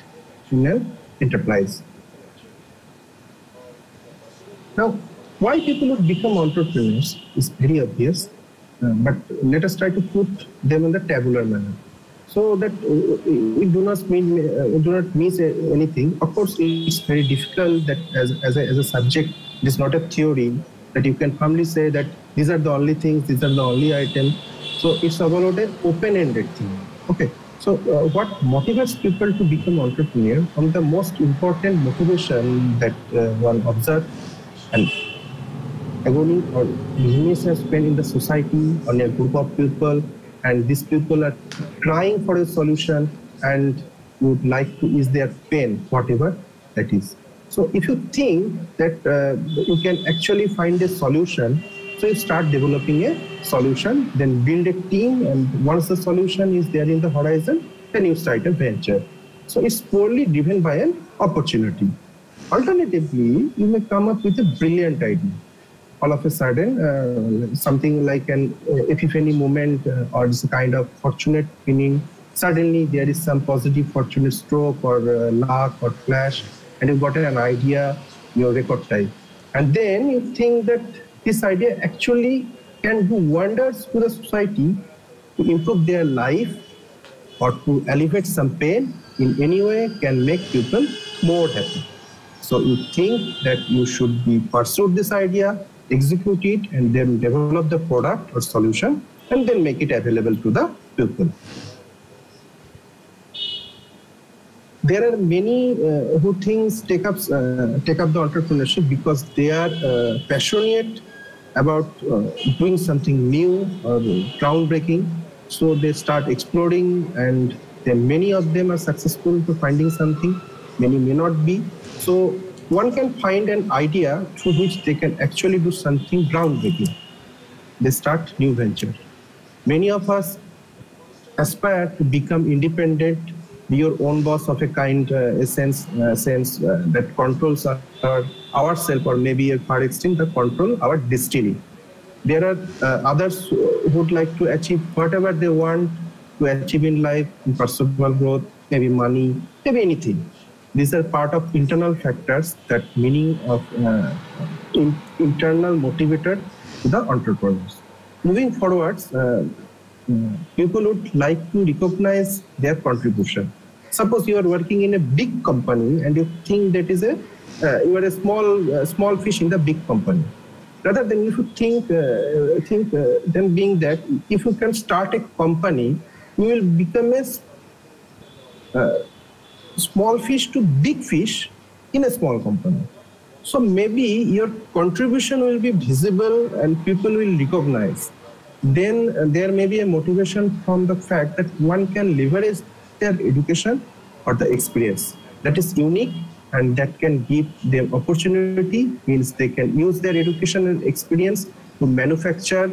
to an enterprise. Now, why people would become entrepreneurs is very obvious, uh, but let us try to put them in the tabular manner so that uh, we do not mean uh, we do not miss anything. Of course, it's very difficult that as, as, a, as a subject, it is not a theory that you can firmly say that these are the only things, these are the only items. So it's about an open-ended thing. Okay. So uh, what motivates people to become entrepreneur? Of the most important motivation that uh, one observes and agony or business has spent in the society on a group of people and these people are trying for a solution and would like to ease their pain, whatever that is. So if you think that uh, you can actually find a solution, so you start developing a solution, then build a team, and once the solution is there in the horizon, then you start a venture. So it's purely driven by an opportunity. Alternatively, you may come up with a brilliant idea. All of a sudden uh, something like an uh, epiphany moment uh, or this kind of fortunate meaning suddenly there is some positive fortunate stroke or uh, luck or flash and you've got an idea your record time and then you think that this idea actually can do wonders to the society to improve their life or to alleviate some pain in any way can make people more happy so you think that you should be pursue this idea execute it and then develop the product or solution and then make it available to the people. There are many uh, who things take up uh, take up the entrepreneurship because they are uh, passionate about uh, doing something new or groundbreaking. So they start exploring, and then many of them are successful to finding something. Many may not be. So one can find an idea through which they can actually do something groundbreaking. They start new venture. Many of us aspire to become independent, be your own boss of a kind, uh, a sense, uh, sense uh, that controls our, our ourselves, or maybe a far extent, that control our destiny. There are uh, others who would like to achieve whatever they want to achieve in life, in personal growth, maybe money, maybe anything these are part of internal factors that meaning of uh, in, internal motivator to the entrepreneurs. Moving forwards, uh, uh, people would like to recognize their contribution. Suppose you are working in a big company and you think that is a uh, you are a small uh, small fish in the big company. Rather than you think uh, think then being that if you can start a company, you will become a small fish to big fish in a small company. So maybe your contribution will be visible and people will recognize. Then uh, there may be a motivation from the fact that one can leverage their education or the experience that is unique and that can give them opportunity means they can use their education and experience to manufacture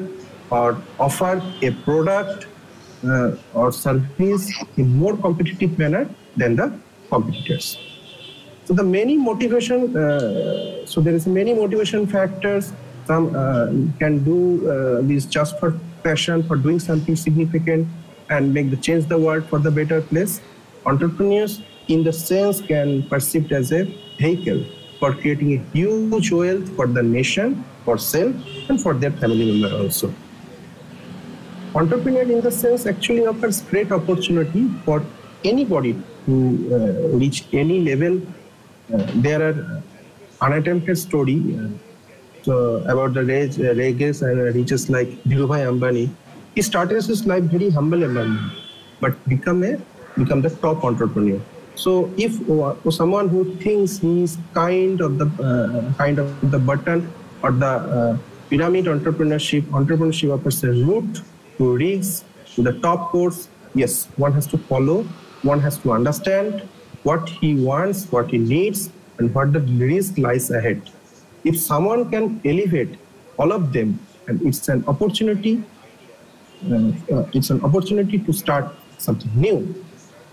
or offer a product uh, or service in a more competitive manner than the competitors. So the many motivation, uh, so there is many motivation factors. Some uh, can do uh, these just for passion, for doing something significant and make the change the world for the better place. Entrepreneurs in the sense can perceived as a vehicle for creating a huge wealth for the nation, for self and for their family member also. Entrepreneur in the sense actually offers great opportunity for anybody to uh, reach any level uh, there are unattempted story uh, about the rage, rages and reaches like Dhirubhai Ambani. He started his life very humble environment, but become a become the top entrepreneur. So if someone who thinks he is kind of the uh, kind of the button or the uh, pyramid entrepreneurship, entrepreneurship offers a route to reach to the top course. Yes, one has to follow. One has to understand what he wants, what he needs, and what the risk lies ahead. If someone can elevate all of them, and it's an opportunity, uh, uh, it's an opportunity to start something new.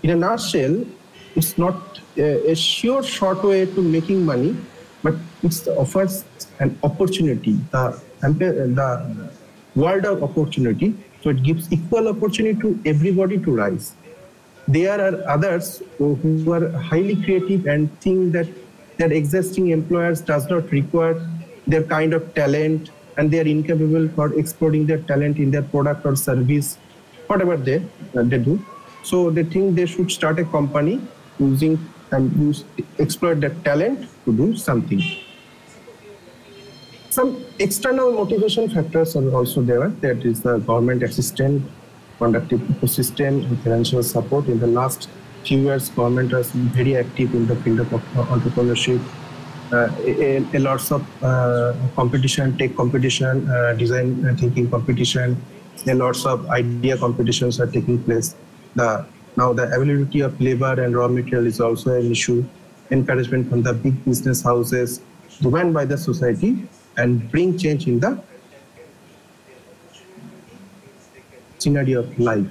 In a nutshell, it's not a, a sure short way to making money, but it offers an opportunity, the, the world of opportunity. So it gives equal opportunity to everybody to rise. There are others who are highly creative and think that their existing employers does not require their kind of talent and they are incapable for exploring their talent in their product or service, whatever they, uh, they do. So they think they should start a company using and use exploit that talent to do something. Some external motivation factors are also there. That is the government assistance, conductive ecosystem, and financial support. In the last few years, government has been very active in the field of entrepreneurship. Uh, a, a, lots of uh, competition, tech competition, uh, design thinking competition, a lots of idea competitions are taking place. The now the availability of labor and raw material is also an issue. Encouragement from the big business houses, demand by the society, and bring change in the scenario of life,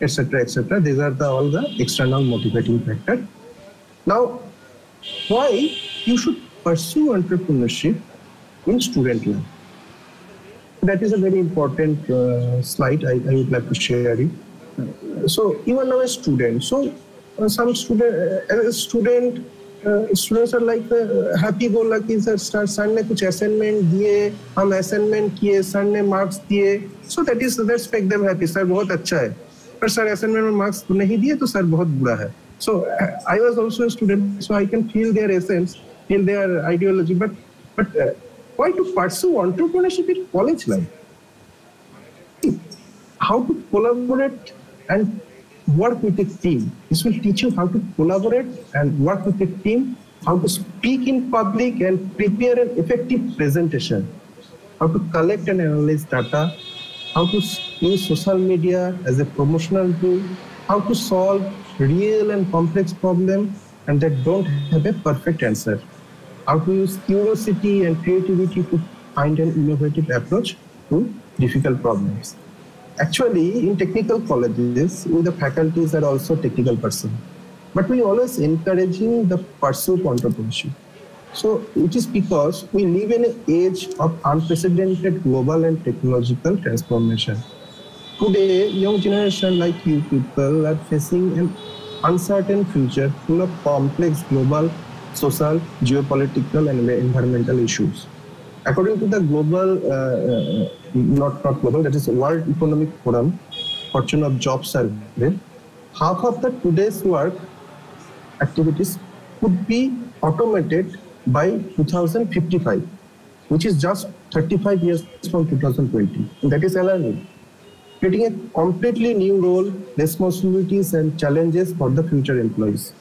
etc., etc. These are the, all the external motivating factors. Now, why you should pursue entrepreneurship in student life? That is a very important uh, slide. I, I would like to share it so are now a student. So uh, some student, uh, a student, students are like happy go lucky sir sir ने कुछ assignment दिए, हम assignment किए sir ने marks दिए। So that is that's make them happy sir बहुत अच्छा है। पर सर असाइनमेंट में मार्क्स नहीं दिए तो सर बहुत बुरा है। So I was also a student so I can feel their essence feel their ideology but but why to pursue entrepreneurship in college life how to collaborate and work with a team. This will teach you how to collaborate and work with a team, how to speak in public and prepare an effective presentation, how to collect and analyze data, how to use social media as a promotional tool, how to solve real and complex problems and that don't have a perfect answer, how to use curiosity and creativity to find an innovative approach to difficult problems. Actually, in technical colleges, the faculties are also technical person. But we always encouraging the pursuit entrepreneurship. So it is because we live in an age of unprecedented global and technological transformation. Today, young generation like you people are facing an uncertain future full of complex global, social, geopolitical, and environmental issues. According to the global uh, not, not global, that is World Economic Forum, Fortune of Job Survey, half of the today's work activities could be automated by 2055, which is just 35 years from 2020. And that is alarming. Creating a completely new role, responsibilities, and challenges for the future employees.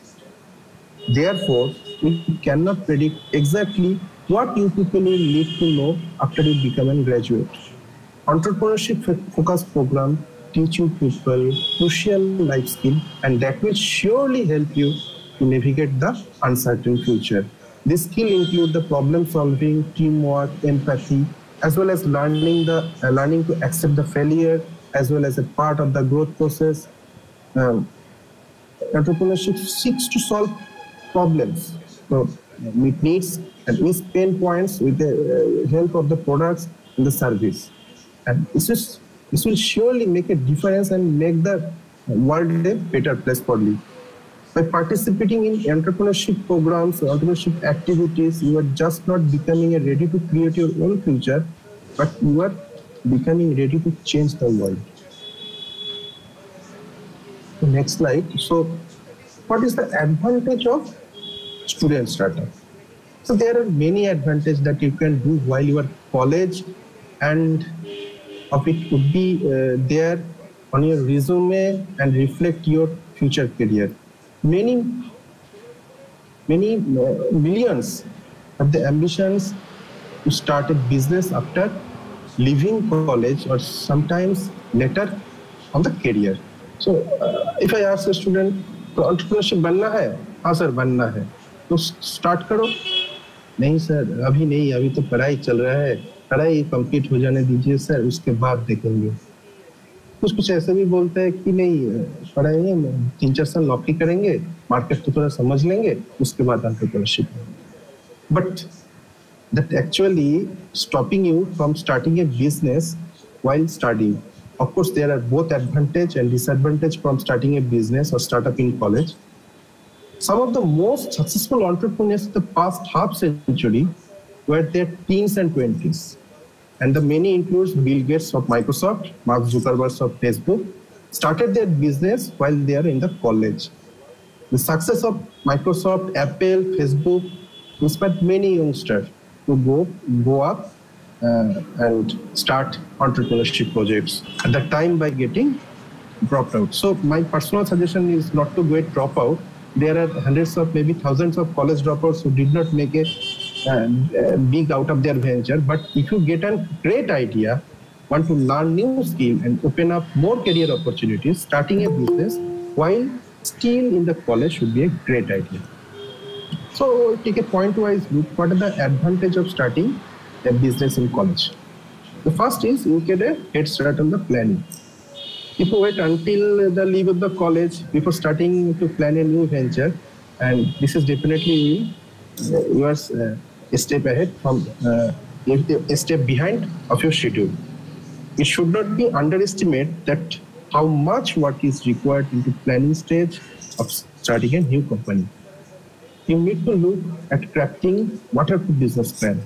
Therefore, we cannot predict exactly what you people will need to know after you become a graduate. Entrepreneurship focused program teach you people crucial life skill and that will surely help you to navigate the uncertain future. This skill include the problem solving, teamwork, empathy, as well as learning the uh, learning to accept the failure as well as a part of the growth process. Um, entrepreneurship seeks to solve problems, so meet needs and meet pain points with the uh, help of the products and the service. And this is this will surely make a difference and make the world a better place for you. By participating in entrepreneurship programs, entrepreneurship activities, you are just not becoming ready to create your own future, but you are becoming ready to change the world. next slide. So, what is the advantage of student startup. So there are many advantages that you can do while you are college and of it would be uh, there on your resume and reflect your future career. Many, many uh, millions have the ambitions to start a business after leaving college or sometimes later on the career. So uh, if I ask a student, तो entrepreneurship बनना है हाँ sir बनना है तो start करो नहीं sir, अभी नहीं, अभी तो पढ़ाई चल रहा है। पढ़ाई कंप्लीट हो जाने दीजिए सर, उसके बाद देखेंगे। कुछ कुछ ऐसे भी बोलते हैं कि नहीं पढ़ाएँगे तीन चार साल नौकरी करेंगे मार्केट तो थोड़ा समझ लेंगे, उसके बाद आपको entrepreneurship but that actually stopping you from starting a business while starting of course there are बहुत advantage and disadvantage from starting a business और startup in college Some of the most successful entrepreneurs the past half century were their teens and 20s. And the many includes Bill Gates of Microsoft, Mark Zuckerberg of Facebook, started their business while they are in the college. The success of Microsoft, Apple, Facebook inspired many youngsters to go go up uh, and start entrepreneurship projects at that time by getting dropped out. So my personal suggestion is not to get drop out. There are hundreds of maybe thousands of college dropouts who did not make a uh, big out of their venture. But if you get a great idea, want to learn new skill and open up more career opportunities, starting a business while still in the college should be a great idea. So take a point-wise look. What are the advantage of starting a business in college? The first is you get a head start on the planning. If you wait until the leave of the college before starting to plan a new venture, and this is definitely uh, you are uh, a step ahead from uh, a step behind of your schedule. It should not be underestimated that how much work is required into planning stage of starting a new company you need to look at crafting waterproof business plan.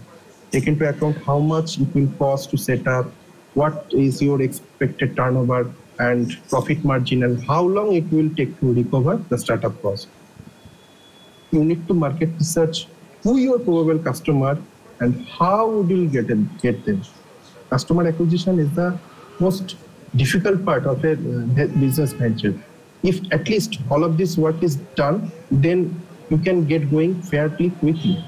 Take into account how much it will cost to set up, what is your expected turnover and profit margin, and how long it will take to recover the startup cost. You need to market research who your probable customer and how would you get them, get them. Customer acquisition is the most difficult part of a uh, business venture. If at least all of this work is done, then you can get going fairly quickly.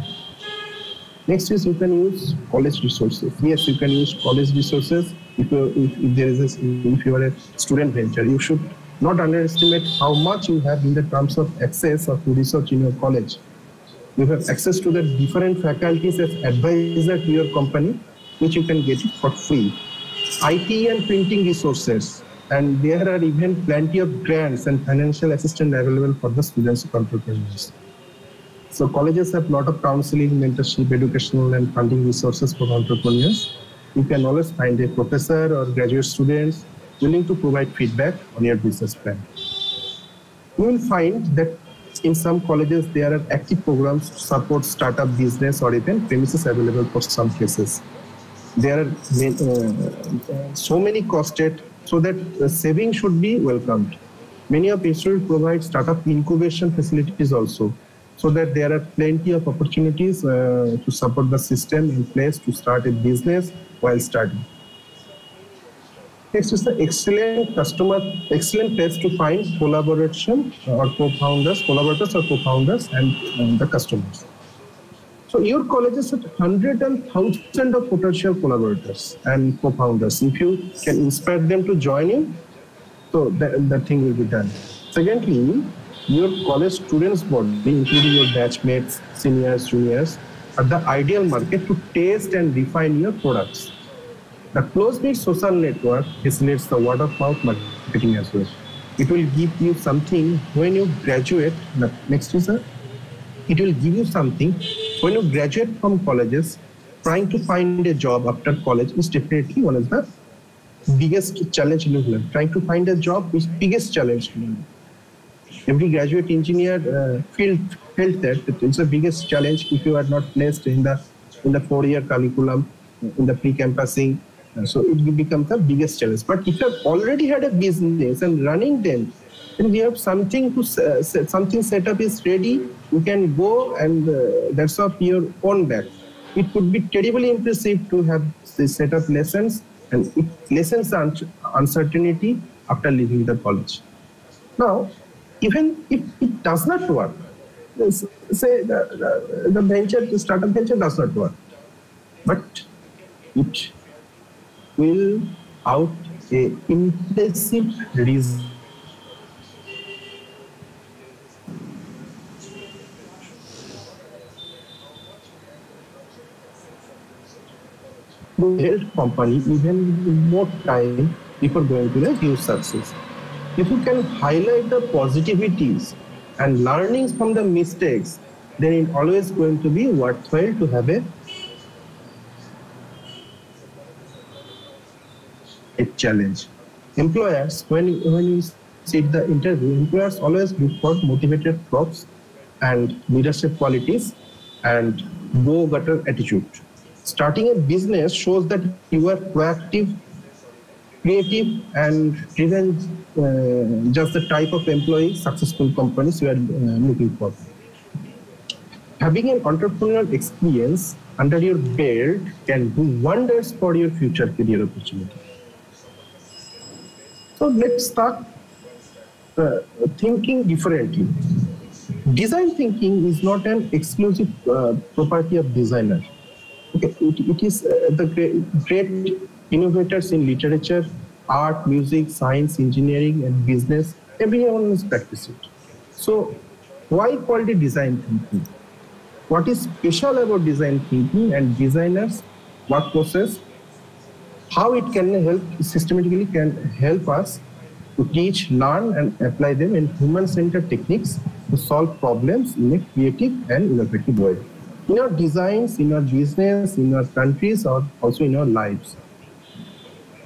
Next is you can use college resources. Yes, you can use college resources if, you, if, if there is a, if you are a student venture. You should not underestimate how much you have in the terms of access of research in your college. You have access to the different faculties as advisor to your company, which you can get for free. IT and printing resources, and there are even plenty of grants and financial assistance available for the students of entrepreneurs. So colleges have a lot of counseling, mentorship, educational and funding resources for entrepreneurs. You can always find a professor or graduate students willing to provide feedback on your business plan. You will find that in some colleges there are active programs to support startup business or even premises available for some cases. There are uh, so many costed so that saving should be welcomed. Many of institutes provide startup incubation facilities also so that there are plenty of opportunities uh, to support the system in place to start a business while studying. Next is the excellent customer, excellent place to find collaboration uh, or co-founders, collaborators or co-founders and, and the customers. So your colleges have hundred and thousand of potential collaborators and co-founders. If you can inspire them to join you, so that, that thing will be done. Secondly, your college students body, including your batchmates, seniors, juniors, the ideal market to taste and refine your products. The close-knit social network facilitates the word-of-mouth marketing as well. It will give you something when you graduate. The next is a, it will give you something when you graduate from colleges. Trying to find a job after college is definitely one of the biggest challenge in life. Trying to find a job is biggest challenge in life every graduate engineer uh, felt, felt that it's the biggest challenge if you are not placed in the in the four-year curriculum in the pre-campusing. So it becomes the biggest challenge. But if you have already had a business and running them, then we have something to uh, something set up is ready, you can go and uh, that's up your own back. It would be terribly impressive to have set up lessons and it lessens uncertainty after leaving the college. Now, even if it does not work, say the, the, the venture, the startup venture does not work, but it will out a impressive result. help company even more time before going to the huge success. If you can highlight the positivities and learnings from the mistakes, then it's always going to be worthwhile to have a, a challenge. Employers, when, when you sit the interview, employers always look for motivated folks and leadership qualities and go-getter attitude. Starting a business shows that you are proactive, creative, and driven. Uh, just the type of employee successful companies you are uh, looking for. Having an entrepreneurial experience under your belt can do wonders for your future career opportunity. So let's start uh, thinking differently. Design thinking is not an exclusive uh, property of designer. Okay, it, it is uh, the great, great innovators in literature, art, music, science, engineering, and business. Everyone is practicing. So, why quality design thinking? What is special about design thinking and designers? What process? How it can help systematically can help us to teach, learn, and apply them in human-centered techniques to solve problems in a creative and innovative way. In our designs, in our business, in our countries, or also in our lives.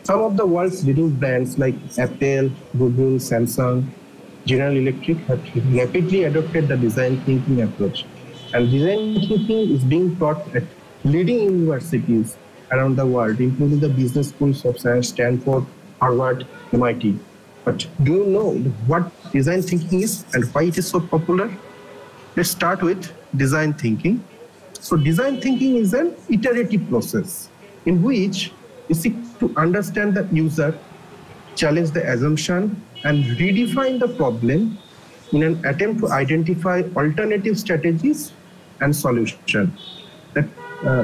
Some of the world's leading brands like Apple, Google, Samsung, General Electric have rapidly adopted the design thinking approach. And design thinking is being taught at leading universities around the world, including the business schools of Stanford, Harvard, MIT. But do you know what design thinking is and why it is so popular? Let's start with design thinking. So, design thinking is an iterative process in which you seek to understand the user, challenge the assumption, and redefine the problem in an attempt to identify alternative strategies and solution that uh,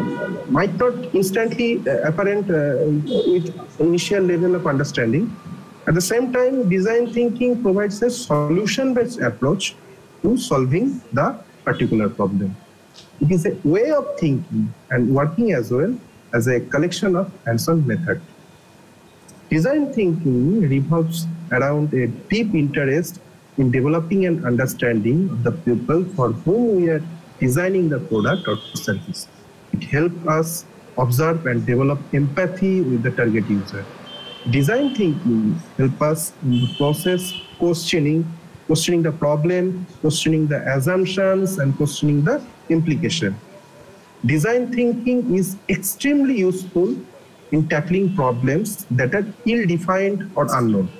might not instantly uh, apparent uh, with initial level of understanding. At the same time, design thinking provides a solution-based approach to solving the particular problem. It is a way of thinking and working as well as a collection of hands-on method. Design thinking revolves around a deep interest in developing an understanding of the people for whom we are designing the product or service. It helps us observe and develop empathy with the target user. Design thinking helps us in the process questioning, questioning the problem, questioning the assumptions, and questioning the implication. Design thinking is extremely useful in tackling problems that are ill-defined or unknown.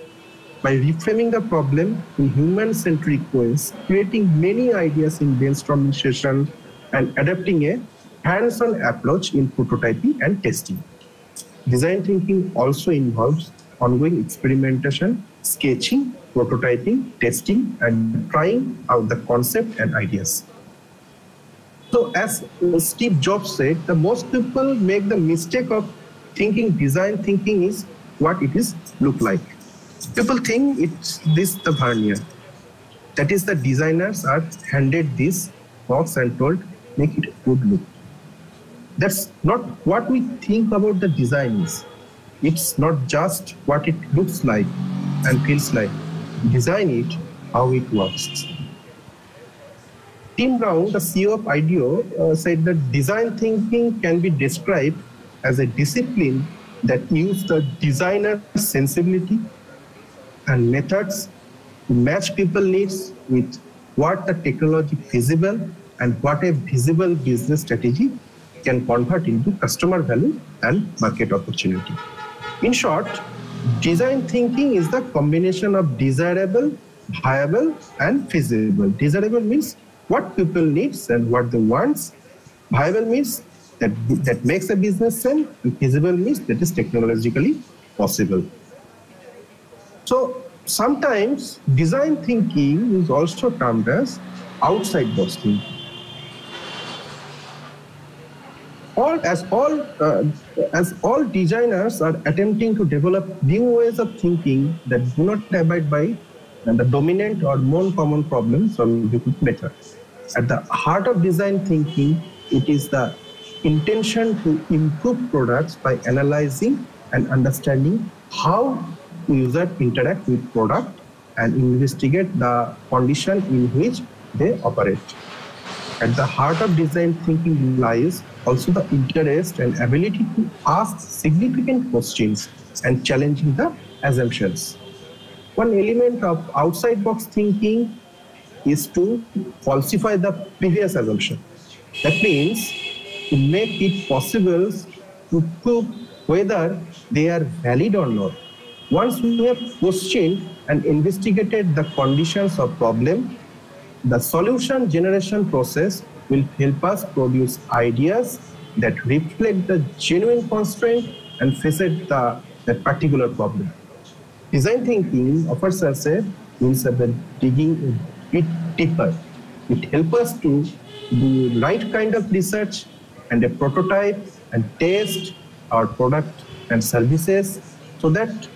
By reframing the problem in human-centric ways, creating many ideas in brainstorming sessions, and adapting a hands-on approach in prototyping and testing. Design thinking also involves ongoing experimentation, sketching, prototyping, testing, and trying out the concept and ideas. So, as Steve Jobs said, the most people make the mistake of thinking design thinking is what it is look like. People think it's this the vernier. That is, the designers are handed this box and told make it good look. That's not what we think about the design is. It's not just what it looks like and feels like. Design it how it works. Tim Brown, the CEO of IDEO, uh, said that design thinking can be described as a discipline that uses the designer's sensibility and methods to match people needs with what the technology feasible and what a visible business strategy can convert into customer value and market opportunity. In short, design thinking is the combination of desirable viable and feasible. Desirable means what people needs and what they wants. Viable means that that makes a business sense, and feasible means that is technologically possible. So sometimes design thinking is also termed as outside box thinking. All as all uh, as all designers are attempting to develop new ways of thinking that do not abide by the dominant or more common problems solving methods. At the heart of design thinking, it is the intention to improve products by analyzing and understanding how user interact with product and investigate the condition in which they operate. At the heart of design thinking lies also the interest and ability to ask significant questions and challenging the assumptions. One element of outside box thinking is to falsify the previous assumption. That means to make it possible to prove whether they are valid or not. Once we have questioned and investigated the conditions of problem, the solution generation process will help us produce ideas that reflect the genuine constraint and face the, that particular problem. Design thinking offers us a means of digging bit deeper. It helps us to do right kind of research and a prototype and test our product and services so that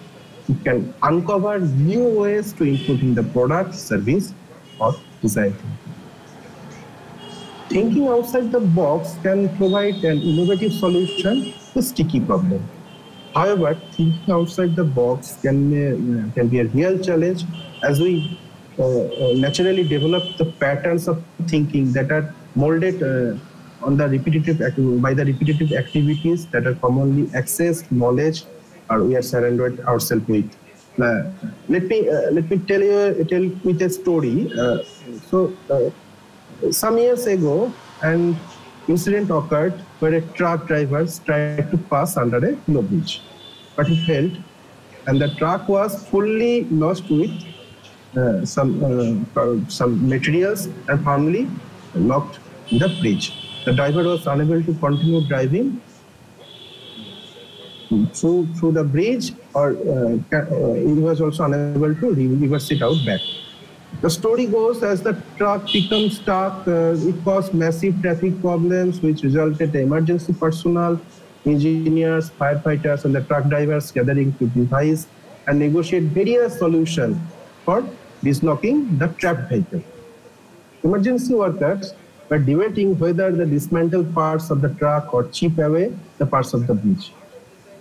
we can uncover new ways to improving the product, service, or design. Thinking outside the box can provide an innovative solution to sticky problem. However, thinking outside the box can, uh, can be a real challenge as we naturally develop the patterns of thinking that are molded uh, on the repetitive by the repetitive activities that are commonly accessed knowledge or we are surrounded ourselves with. Uh, let me uh, let me tell you tell with a story. Uh, so uh, some years ago, an incident occurred where a truck driver tried to pass under a low bridge, but he failed, and the truck was fully lost with uh, some uh, some materials and finally locked the bridge. The driver was unable to continue driving through through the bridge, or uh, uh, he was also unable to reverse it out back. The story goes as the truck became stuck, uh, it caused massive traffic problems, which resulted in emergency personnel, engineers, firefighters, and the truck drivers gathering to devise and negotiate various solutions for dislocking the trapped vehicle. Emergency workers were debating whether the dismantled parts of the truck or chip away the parts of the bridge.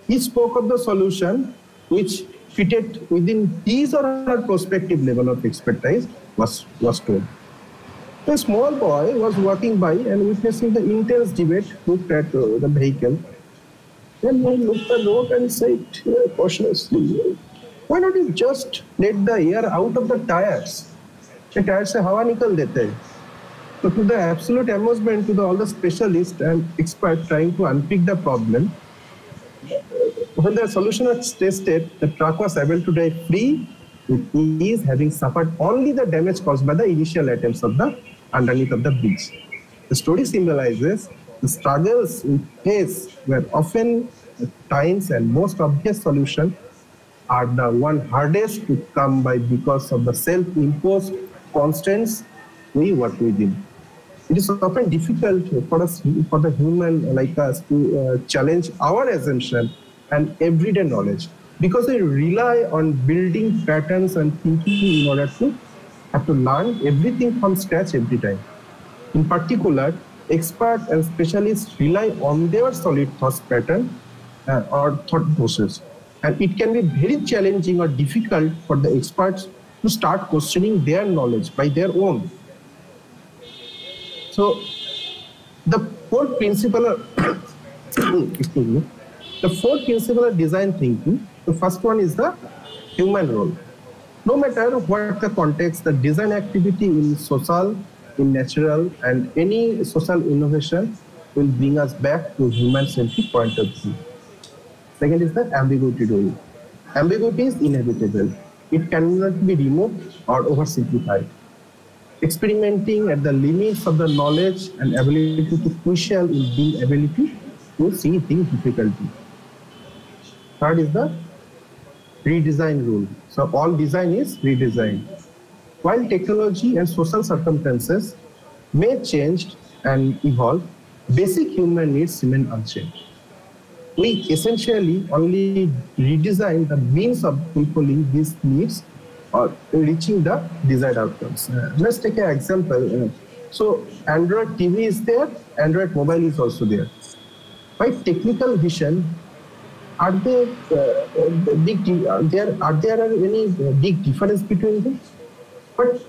He spoke of the solution which fitted within his or her prospective level of expertise was, was told. A small boy was walking by and witnessing the intense debate looked at uh, the vehicle. Then he looked the road and said uh, cautiously, why not you just let the air out of the tires? The tires say, hawa nikal dete hain so to the absolute amusement to the, all the specialists and experts trying to unpick the problem when the solution was tested the truck was able to drive free. It is having suffered only the damage caused by the initial attempts of the underneath of the bridge. The story symbolizes the struggles we face were often at times and most obvious solution are the one hardest to come by because of the self-imposed constraints we work within. It is often difficult for us, for the human like us, to uh, challenge our assumption and everyday knowledge because they rely on building patterns and thinking in order to have to learn everything from scratch every time. In particular, experts and specialists rely on their solid thought pattern uh, or thought process. And it can be very challenging or difficult for the experts to start questioning their knowledge by their own. So the core principle excuse me, the fourth principle of design thinking, the first one is the human role. No matter what the context, the design activity in social, in natural, and any social innovation will bring us back to human-centric point of view. Second is the ambiguity role. Ambiguity is inevitable. it cannot be removed or oversimplified. Experimenting at the limits of the knowledge and ability to crucial in being ability to see things difficulty. Third is the redesign rule. So all design is redesign. While technology and social circumstances may change and evolve, basic human needs remain unchanged. We essentially only redesign the means of fulfilling these needs or reaching the desired outcomes. Uh, let's take an example. Uh, so Android TV is there, Android mobile is also there. By technical vision, are there uh, big are there are there any big difference between them? But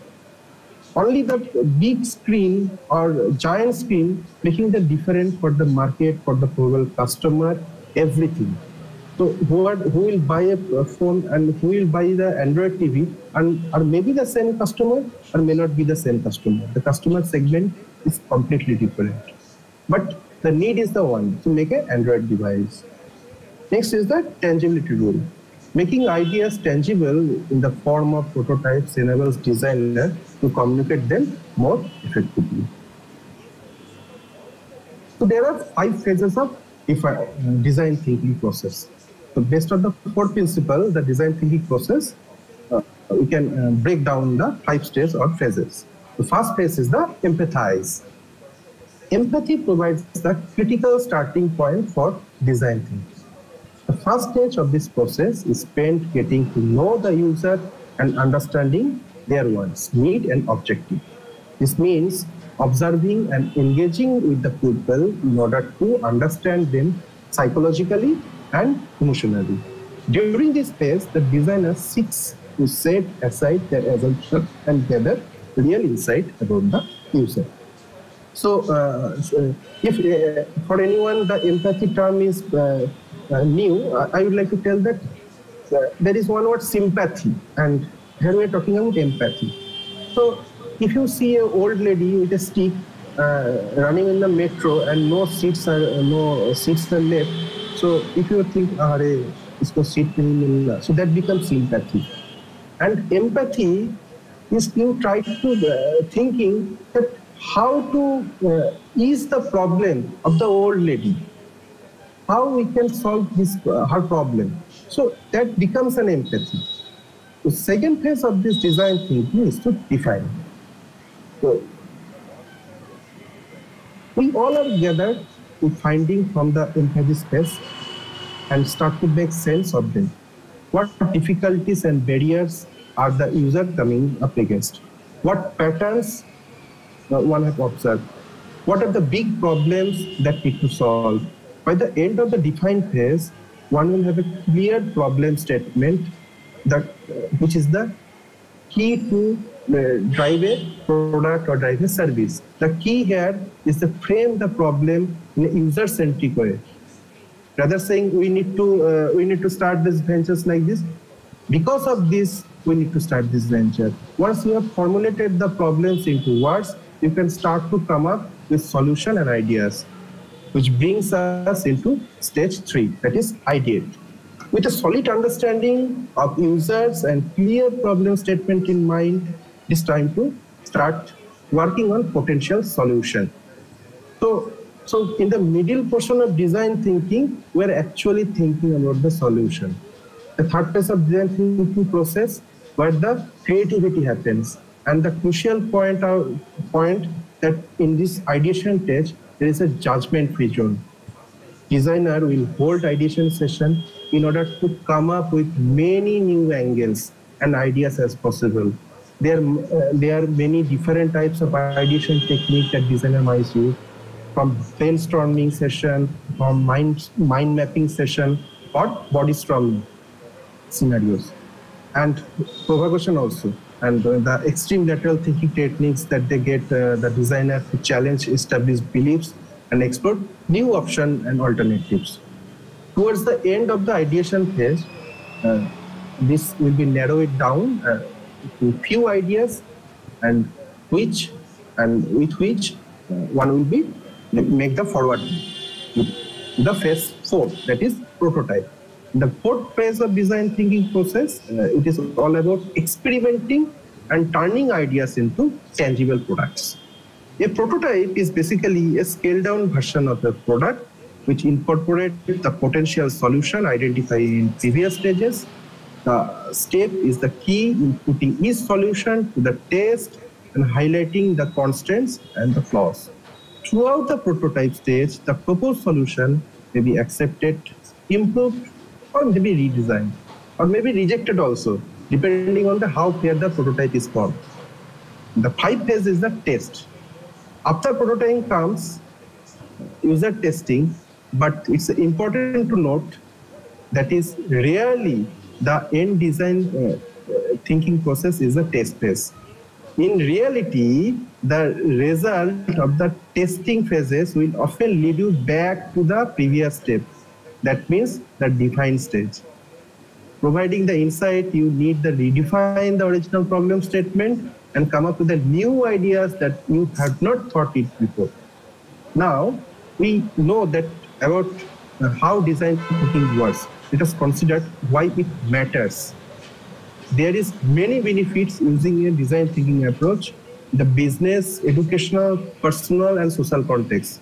only the big screen or giant screen making the difference for the market, for the global customer, everything. So who, are, who will buy a phone and who will buy the Android TV and are maybe the same customer or may not be the same customer. The customer segment is completely different. But the need is the one to make an Android device. Next is the tangibility rule. Making ideas tangible in the form of prototypes enables designer to communicate them more effectively. So there are five phases of design thinking process. So based on the four principle, the design thinking process, uh, we can uh, break down the five stages or phases. The first phase is the empathize. Empathy provides the critical starting point for design thinking. The first stage of this process is spent getting to know the user and understanding their wants, need, and objective. This means observing and engaging with the people in order to understand them psychologically and emotionally. During this phase, the designer seeks to set aside their assumptions and gather real insight about the user. So, uh, if uh, for anyone the empathy term is uh, uh new, I would like to tell that uh, there is one word sympathy, and here we are talking about empathy. So, if you see an old lady with a stick uh, running in the metro and no seats are no seats are left, so if you think, "Are isko seat nahi so that becomes sympathy, and empathy is you try to uh, thinking that how to uh, ease the problem of the old lady, how we can solve this uh, her problem. So that becomes an empathy. The second phase of this design thinking is to define. We all are gathered to finding from the empathy space and start to make sense of them. What difficulties and barriers are the user coming up against? What patterns uh, one have observed? What are the big problems that need to solve? By the end of the defined phase, one will have a clear problem statement that uh, which is the key to uh, drive a product or drive a service. The key here is to frame the problem in a user-centric way. Rather saying we need to uh, we need to start this ventures like this. Because of this, we need to start this venture. Once you have formulated the problems into words, you can start to come up with solution and ideas, which brings us into stage three, that is ideate. With a solid understanding of users and clear problem statement in mind, it's time to start working on potential solution. So, so in the middle portion of design thinking, we're actually thinking about the solution. The third phase of design thinking process, where the creativity happens. And the crucial point, of, point that in this ideation stage, there is a judgment-free zone. Designer will hold ideation session in order to come up with many new angles and ideas as possible. There, uh, there are many different types of ideation technique that designer might use, from brainstorming session, from mind, mind mapping session, or body storming scenarios. And provocation also. And uh, the extreme lateral thinking techniques that they get uh, the designer to challenge established beliefs and explore new options and alternatives towards the end of the ideation phase, uh, this will be narrowed down uh, to few ideas and which and with which uh, one will be make the forward the phase four that is prototype The fourth phase of design thinking process, uh, it is all about experimenting and turning ideas into tangible products. A prototype is basically a scaled down version of a product which incorporates the potential solution identified in previous stages. The step is the key in putting each solution to the test and highlighting the constraints and the flaws. Throughout the prototype stage, the proposed solution may be accepted, improved, or maybe redesigned, or maybe rejected also, depending on the how fair the prototype is formed. The five phase is the test. After prototyping comes user testing, but it's important to note that is rarely the end design uh, thinking process is a test phase. In reality, the result of the testing phases will often lead you back to the previous step. That means the define stage. Providing the insight, you need to redefine the original problem statement and come up with the new ideas that you had not thought it before. Now, we know that about uh, how design thinking works. Let us consider why it matters. There is many benefits using a design thinking approach, in the business, educational, personal, and social context.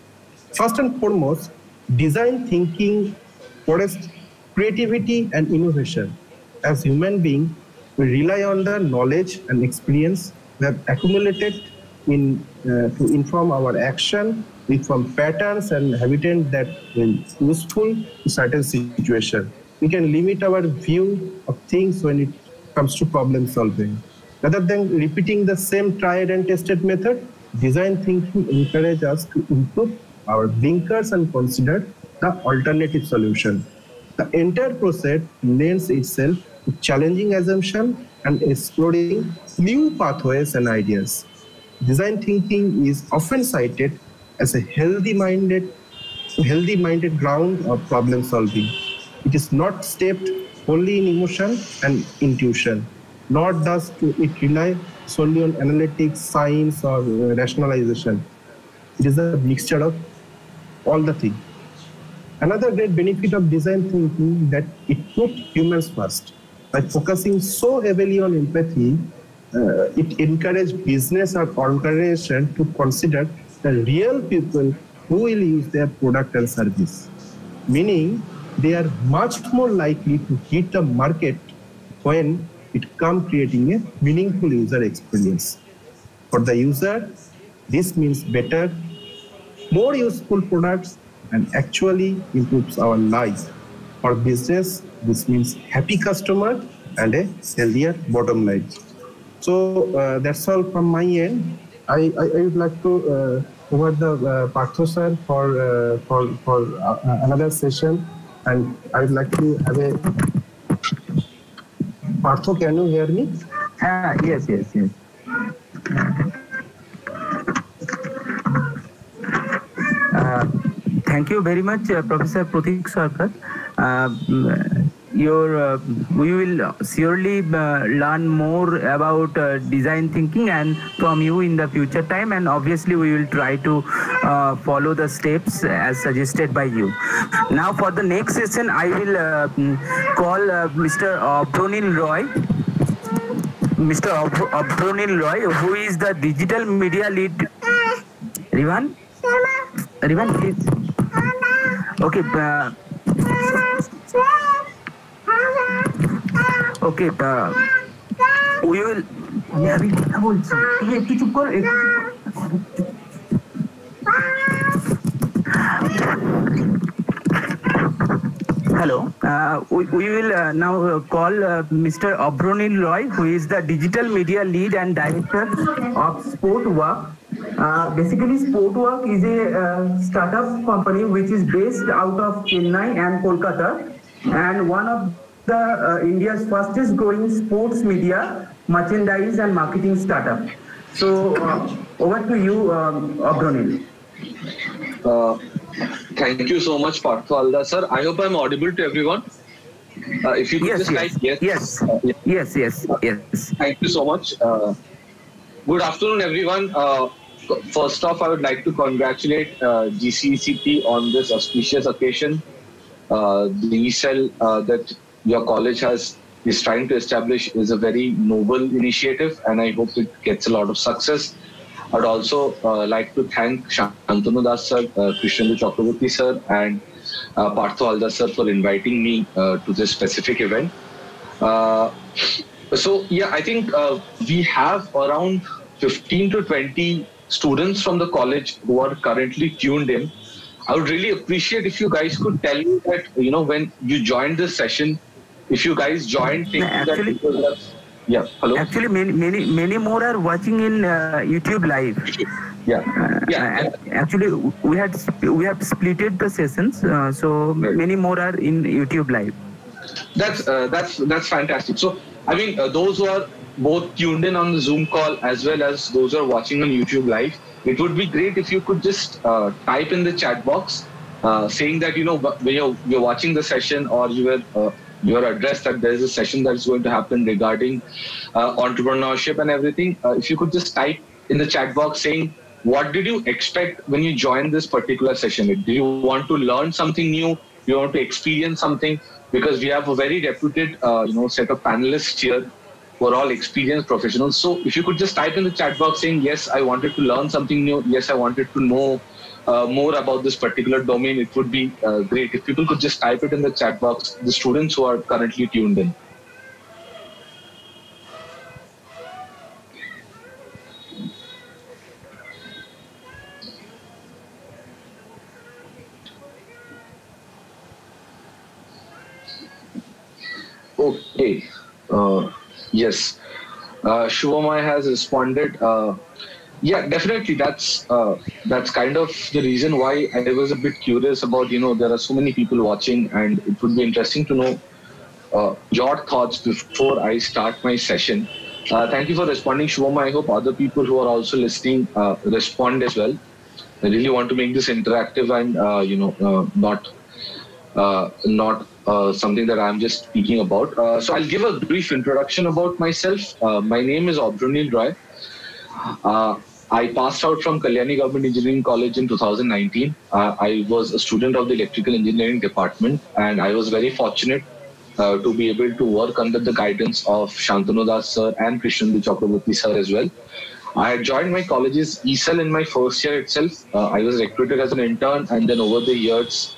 First and foremost, design thinking forests creativity and innovation. As human beings, we rely on the knowledge and experience we have accumulated in uh, to inform our action from patterns and habitat that will useful to certain situation. We can limit our view of things when it comes to problem solving. Rather than repeating the same tried and tested method, design thinking encourages us to improve our thinkers and consider the alternative solution. The entire process lends itself to challenging assumption and exploring new pathways and ideas. Design thinking is often cited as a healthy-minded, healthy-minded ground of problem solving. It is not steeped only in emotion and intuition, nor does it rely solely on analytics, science, or rationalization. It is a mixture of all the things. Another great benefit of design thinking that it puts humans first. By focusing so heavily on empathy, uh, it encourages business or organization to consider the real people who will use their product and service. Meaning, they are much more likely to hit the market when it comes creating a meaningful user experience. For the user, this means better, more useful products and actually improves our lives. For business, this means happy customer and a healthier bottom line. So uh, that's all from my end. I, I, I would like to uh, over the uh, Partha sir for uh, for for uh, another session, and I would like to have a Partha. Can you hear me? Ah, yes, yes, yes. Uh, thank you very much, uh, Professor Pratik Sarkar. Your uh, we will surely uh, learn more about uh, design thinking and from you in the future time. And obviously we will try to uh, follow the steps as suggested by you. Now for the next session i will uh, call uh, mr Abhranil roy. Mr Abhranil roy who is the digital media lead. Rivan? Rivan please. Okay Okay, will আমি আমি কথা বলছি Hello. We, will now call Mr. Abhranil Roy, who is the digital media lead and director of Sportwalk. basically, Sportwalk is a startup company which is based out of Chennai and Kolkata. And one of the uh, India's fastest growing sports media, merchandise and marketing startup. So, uh, over to you, um, Abhranil. Uh, thank you so much, Partha Haldar sir. I hope I'm audible to everyone. Uh, if you could Yes, just yes, type yes. yes, yeah. yes, yes, yes. Thank you so much. Uh, good afternoon, everyone. Uh, first off, I would like to congratulate uh, GCECT on this auspicious occasion. uh, the cell uh, that your college has is trying to establish is a very noble initiative, and I hope it gets a lot of success. I'd also uh, like to thank Santanu Das sir, uh, Krishnendu Chakrabarty sir, and uh, Partha Haldar sir for inviting me uh, to this specific event. Uh, so yeah, I think uh, we have around 15 to 20 students from the college who are currently tuned in. I would really appreciate if you guys could tell me that you know when you joined this session, if you guys join, that Actually- yeah, hello, Actually, many many many more are watching in uh, YouTube live. yeah, Uh, yeah. ac- Actually, we had we have splitted the sessions, uh, so Right. many more are in YouTube live. That's uh, that's that's fantastic. So I mean, uh, those who are both tuned in on the Zoom call as well as those who are watching on YouTube live, it would be great if you could just uh, type in the chat box uh, saying that you know when you're, you're watching the session or you were you are addressed that there is a session that is going to happen regarding uh, entrepreneurship and everything. Uh, if you could just type in the chat box saying what did you expect when you joined this particular session? Did you want to learn something new? You want to experience something? Because we have a very reputed, uh, you know, set of panelists here who are all experienced professionals. So if you could just type in the chat box saying, yes, I wanted to learn something new. Yes, I wanted to know uh, more about this particular domain. It would be uh, great if people could just type it in the chat box. The students who are currently tuned in. Okay. Uh, yes. Uh, Shubhamay has responded. Yeah, definitely. That's uh, that's kind of the reason why I was a bit curious about. You know, there are so many people watching, and it would be interesting to know uh, your thoughts before I start my session. Uh, thank you for responding, Shubham. I hope other people who are also listening uh, respond as well. I really want to make this interactive and uh, you know uh, not not something that I'm just speaking about. So I'll give a brief introduction about myself. My name is Abhranil Roy. Uh, I passed out from Kalyani Government Engineering College in 2019. Uh, I was a student of the electrical engineering department, and I was very fortunate uh, to be able to work under the guidance of Santanu Das sir and Krishnendu Chakrabarty sir as well. I had joined my college's E-Cell in my first year itself. Uh, I was recruited as an intern, and then over the years,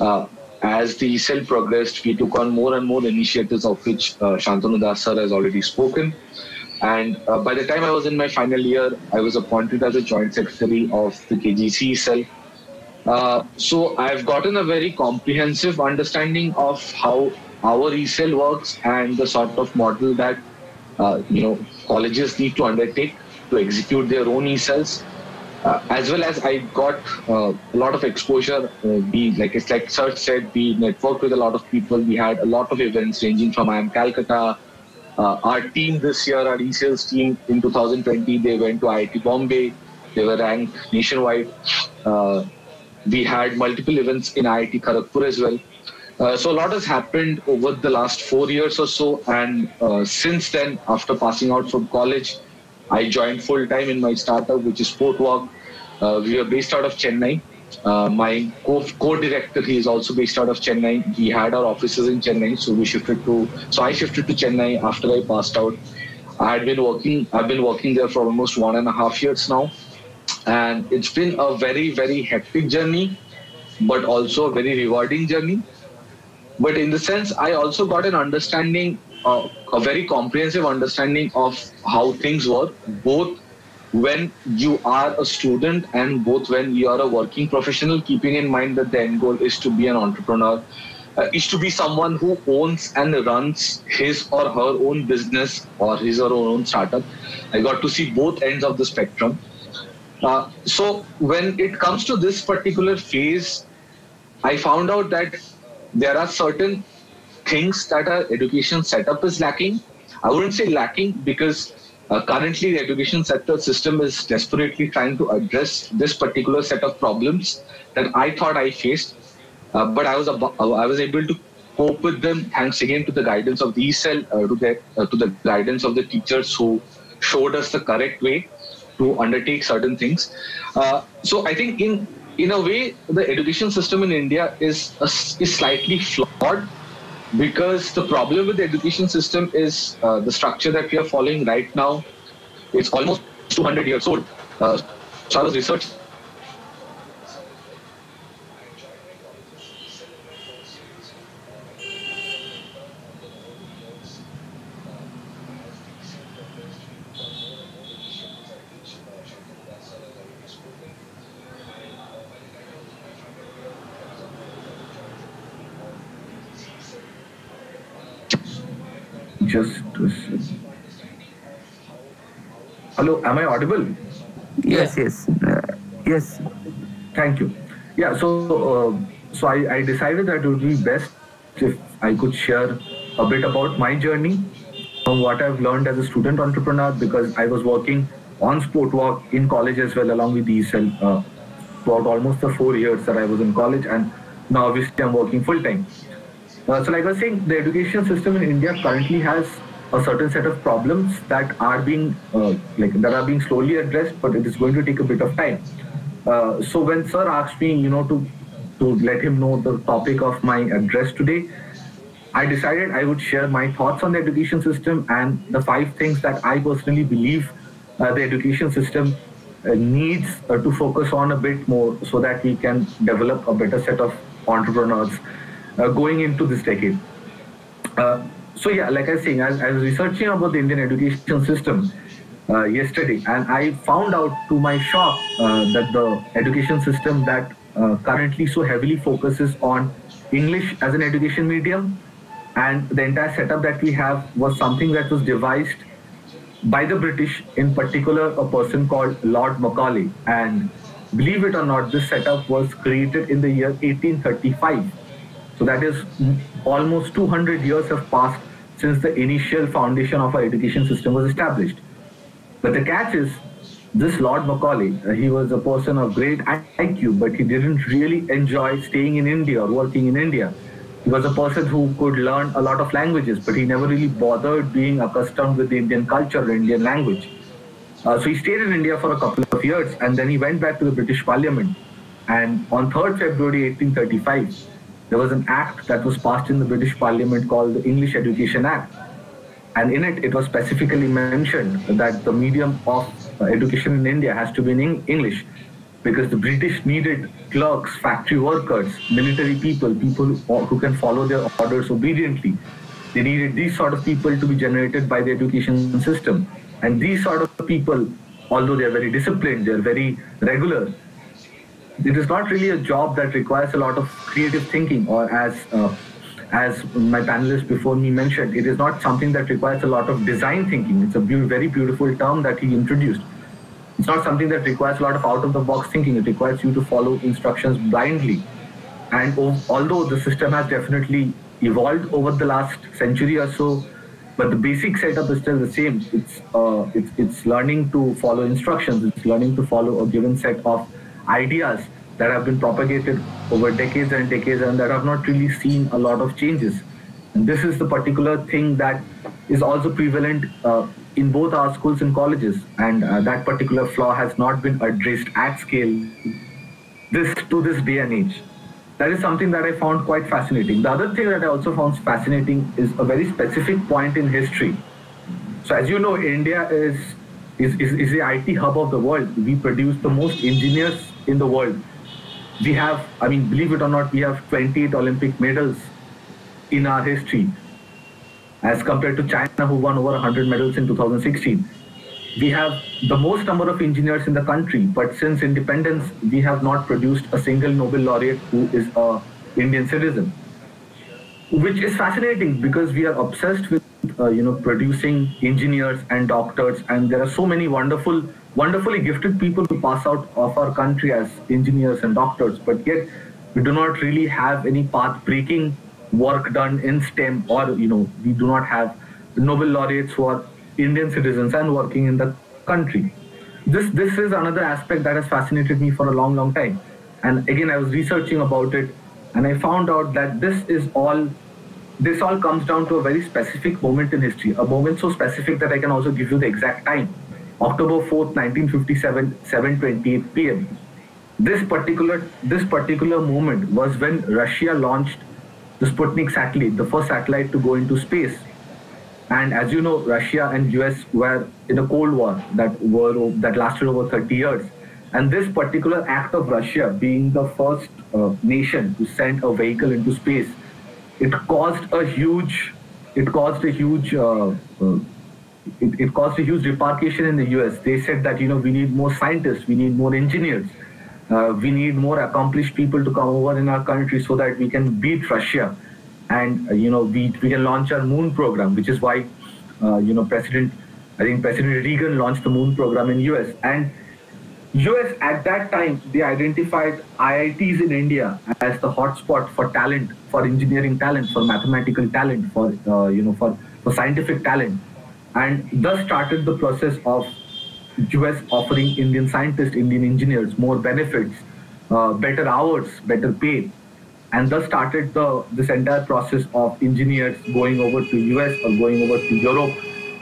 uh, as the E-Cell progressed, we took on more and more initiatives of which uh, Santanu Das sir has already spoken. And uh, by the time I was in my final year, I was appointed as a joint secretary of the KGEC E-Cell. Uh, so I've gotten a very comprehensive understanding of how our E-Cell works and the sort of model that uh, you know colleges need to undertake to execute their own E-Cells. Uh, as well as I got uh, a lot of exposure. Uh, like it's like Sir said, we networked with a lot of people. We had a lot of events ranging from IIM Calcutta. Uh, our team this year, our E-Cells team in 2020, they went to IIT Bombay. They were ranked nationwide. Uh, we had multiple events in IIT Kharagpur as well. Uh, so a lot has happened over the last four years or so, and uh, since then, after passing out from college, I joined full time in my startup, which is Sportwalk. Uh, we are based out of Chennai. Uh, my co- co-director, he is also based out of Chennai. He had our offices in Chennai, so we shifted to. So I shifted to Chennai after I passed out. I had been working. I've been working there for almost one and a half years now, and it's been a very very hectic journey, but also a very rewarding journey. But in the sense, I also got an understanding, uh, a very comprehensive understanding of how things work, both when you are a student and both when you are a working professional, keeping in mind that the end goal is to be an entrepreneur, uh, is to be someone who owns and runs his or her own business or his or her own startup. I got to see both ends of the spectrum. Uh, so when it comes to this particular phase, I found out that there are certain things that our education setup is lacking. I wouldn't say lacking because uh, currently the education sector system is desperately trying to address this particular set of problems that I thought I faced, uh, but I was abo- I was able to cope with them thanks again to the guidance of the E-Cell, uh, to the uh, to the guidance of the teachers who showed us the correct way to undertake certain things. Uh, so I think in in a way, the education system in India is a, is slightly flawed because the problem with the education system is uh, the structure that we are following right now. It's almost 200 years old. Uh, so I was researching Just. Hello, am I audible? Yes, yes, uh, yes. Thank you. Yeah, so uh, so I, I decided that it would be best if I could share a bit about my journey from what I've learned as a student entrepreneur because I was working on Sportwalk in college as well along with E-Cell uh, throughout almost the four years that I was in college and now obviously I'm working full time. Uh, so like I was saying, the education system in India currently has a certain set of problems that are being uh, like that are being slowly addressed, but it is going to take a bit of time. Uh, so when Sir asked me, you know, to to let him know the topic of my address today, I decided I would share my thoughts on the education system and the five things that I personally believe uh, the education system uh, needs uh, to focus on a bit more so that we can develop a better set of entrepreneurs going into this decade. Uh, so yeah, like I was saying, I, I, was researching about the Indian education system uh, yesterday, and I found out to my shock that the education system that currently so heavily focuses on English as an education medium and the entire setup that we have was something that was devised by the British, in particular a person called Lord Macaulay. And believe it or not, this setup was created in the year 1835. So that is almost 200 years have passed since the initial foundation of our education system was established. But the catch is, this Lord Macaulay, uh, he was a person of great IQ, but he didn't really enjoy staying in India or working in India. He was a person who could learn a lot of languages, but he never really bothered being accustomed with the Indian culture or Indian language. Uh, so he stayed in India for a couple of years, and then he went back to the British Parliament. And on 3rd February 1835, there was an act that was passed in the British Parliament called the English Education Act. And in it, it was specifically mentioned that the medium of uh, education in India has to be in English because the British needed clerks, factory workers, military people, people who can follow their orders obediently. They needed these sort of people to be generated by the education system. And these sort of people, although they're very disciplined, they're very regular, it is not really a job that requires a lot of creative thinking or as uh, as my panelist before me mentioned, it is not something that requires a lot of design thinking. It's a be- very beautiful term that he introduced. It's not something that requires a lot of out of the box thinking. It requires you to follow instructions blindly. And although the system has definitely evolved over the last century or so, but the basic setup is still the same. It's uh, it's it's learning to follow instructions. It's learning to follow a given set of ideas that have been propagated over decades and decades and that have not really seen a lot of changes. And this is the particular thing that is also prevalent uh, in both our schools and colleges. And uh, that particular flaw has not been addressed at scale this to this day and age. That is something that I found quite fascinating. The other thing that I also found fascinating is a very specific point in history. So as you know, India is is, is, is the IT hub of the world. We produce the most engineers in the world. We have, I mean, believe it or not, we have 28 Olympic medals in our history as compared to China, who won over 100 medals in 2016. We have the most number of engineers in the country, but since independence, we have not produced a single Nobel laureate who is a Indian citizen, which is fascinating because we are obsessed with uh, you know producing engineers and doctors, and there are so many wonderful, wonderfully gifted people who pass out of our country as engineers and doctors, but yet we do not really have any path-breaking work done in STEM, or you know we do not have Nobel laureates who are Indian citizens and working in the country. This this is another aspect that has fascinated me for a long, long time. And again, I was researching about it, and I found out that this is all. This all comes down to a very specific moment in history, a moment so specific that I can also give you the exact time. October 4th, 1957, 7:28 p.m. this particular this particular moment was when Russia launched the Sputnik satellite, the first satellite to go into space. And as you know, Russia and US were in a Cold War that were that lasted over 30 years. And this particular act of Russia being the first uh, nation to send a vehicle into space, it caused a huge, it caused a huge, uh, uh, it, it caused a huge repercussion in the US. They said that you know we need more scientists, we need more engineers, uh, we need more accomplished people to come over in our country so that we can beat Russia, and uh, you know we we can launch our moon program, which is why uh, you know President, I think President Reagan launched the moon program in US and US at that time they identified IITs in India as the hotspot for talent, for engineering talent, for mathematical talent, for uh, you know for for scientific talent, and thus started the process of US offering Indian scientists, Indian engineers more benefits, uh, better hours, better pay, and thus started the this entire process of engineers going over to US or going over to Europe,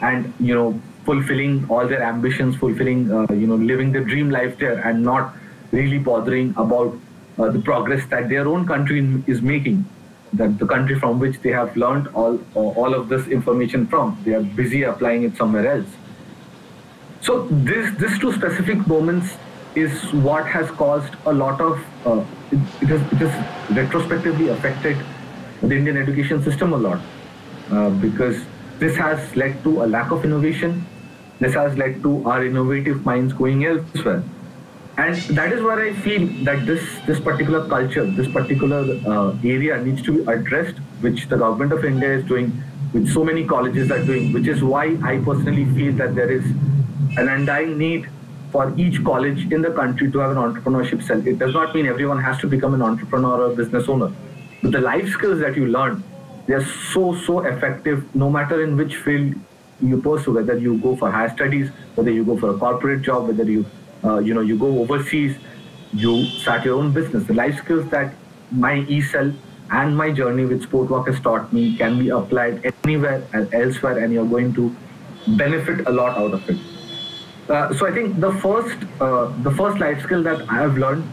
and you know fulfilling all their ambitions, fulfilling, uh, you know, living their dream life there and not really bothering about uh, the progress that their own country is making, that the country from which they have learned all, all of this information from. They are busy applying it somewhere else. So this, these two specific moments is what has caused a lot of, uh, it, it, has, it has retrospectively affected the Indian education system a lot uh, because this has led to a lack of innovation, this has led to our innovative minds going elsewhere. And that is where I feel that this, this particular culture, this particular uh, area needs to be addressed, which the government of India is doing, which so many colleges are doing, which is why I personally feel that there is an undying need for each college in the country to have an entrepreneurship cell. It does not mean everyone has to become an entrepreneur or a business owner. But the life skills that you learn, they are so, so effective no matter in which field you pursue, whether you go for higher studies, whether you go for a corporate job, whether you, uh, you know, you go overseas, you start your own business. The life skills that my E-Cell and my journey with Sportwalk has taught me can be applied anywhere and elsewhere, and you're going to benefit a lot out of it. Uh, so I think the first, uh, the first life skill that I have learned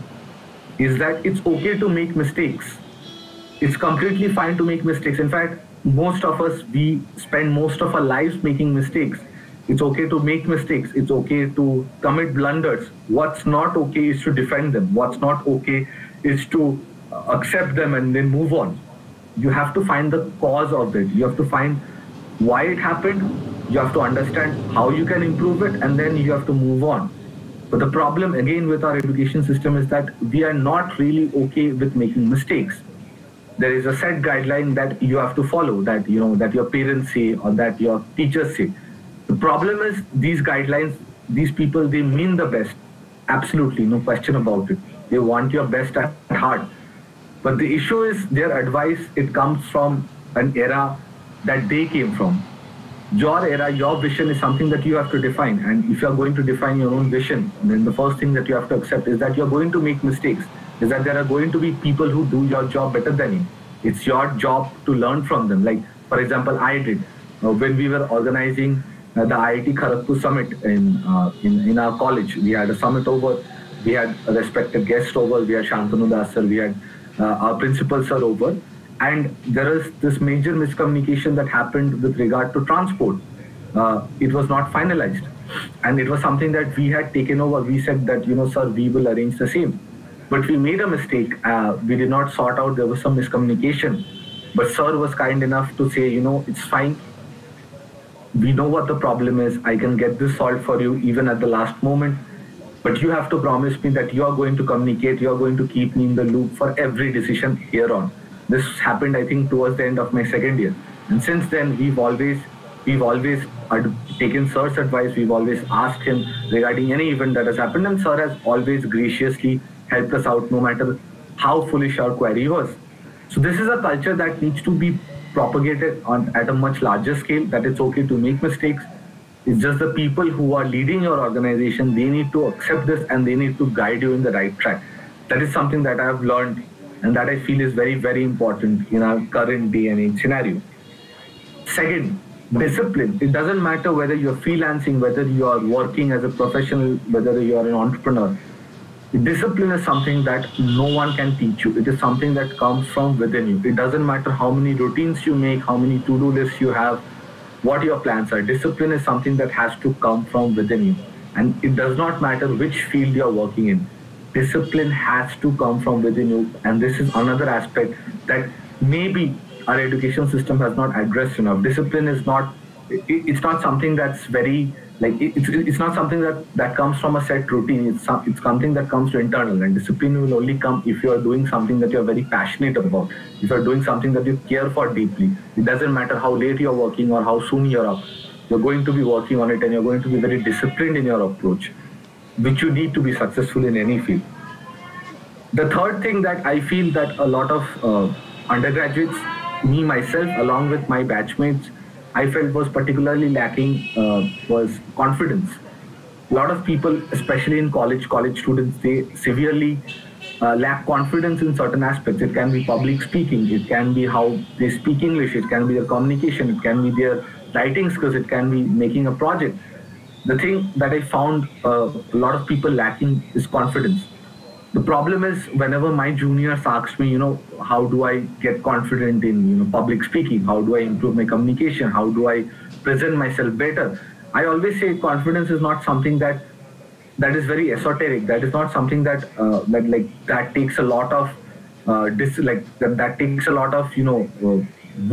is that it's okay to make mistakes. It's completely fine to make mistakes. In fact, most of us we spend most of our lives making mistakes it's okay to make mistakes. It's okay to commit blunders. What's not okay is to defend them. What's not okay is to accept them and then move on. You have to find the cause of it. You have to find why it happened. You have to understand how you can improve it and then you have to move on. But the problem again with our education system is that we are not really okay with making mistakes. There is a set guideline that you have to follow that you know that your parents say or that your teachers say the problem is these guidelines these people they mean the best. Absolutely no question about it. They want your best at heart. But the issue is their advice it comes from an era that they came from. Your era your vision is something that you have to define. And if you are going to define your own vision then the first thing that you have to accept is that you're going to make mistakes is that there are going to be people who do your job better than you. It's your job to learn from them. Like, for example, I did. Uh, when we were organizing the IIT Kharagpur summit in, uh, in in our college. We had a summit over. We had a respected guest over. We had Santanu Das sir. We had uh, our principal sir over. And there is this major miscommunication that happened with regard to transport. Uh, it was not finalized, and it was something that we had taken over. We said that you know, sir, we will arrange the same but we made a mistake. Uh, we did not sort out, there was some miscommunication. But Sir was kind enough to say, you know, it's fine. We know what the problem is. I can get this solved for you even at the last moment. But you have to promise me that you are going to communicate, you are going to keep me in the loop for every decision here on. This happened, I think, towards the end of my second year. And since then, we've always we've always taken Sir's advice. We've always asked him regarding any event that has happened, and Sir has always graciously helped us out no matter how foolish our query was. So this is a culture that needs to be propagated on at a much larger scale that it's okay to make mistakes. It's just the people who are leading your organization, they need to accept this and they need to guide you in the right track. That is something that I have learned and that I feel is very, very important in our current day and age scenario. Second, discipline. It doesn't matter whether you're freelancing, whether you are working as a professional, whether you are an entrepreneur discipline is something that no one can teach you. It is something that comes from within you. It doesn't matter how many routines you make, how many to-do lists you have, what your plans are. Discipline is something that has to come from within you. And it does not matter which field you're working in. Discipline has to come from within you. And this is another aspect that maybe our education system has not addressed enough. Discipline is not, it's not something that's very like it's it's not something that that comes from a set routine. It's some, it's something that comes to internal and discipline will only come if you are doing something that you're very passionate about. If you're doing something that you care for deeply it doesn't matter how late you're working or how soon you're up. You're going to be working on it and you're going to be very disciplined in your approach which you need to be successful in any field. The third thing that i feel that a lot of uh, undergraduates me myself along with my batchmates I felt was particularly lacking uh, was confidence. A lot of people, especially in college, college students, they severely uh, lack confidence in certain aspects. It can be public speaking, it can be how they speak English, it can be their communication, it can be their writing skills, it can be making a project. The thing that I found uh, a lot of people lacking is confidence the problem is whenever my juniors ask me you know how do i get confident in you know public speaking? How do i improve my communication? How do i present myself better? I always say confidence is not something that that is very esoteric. That is not something that uh, that like that takes a lot of uh, dis like that, that takes a lot of you know uh,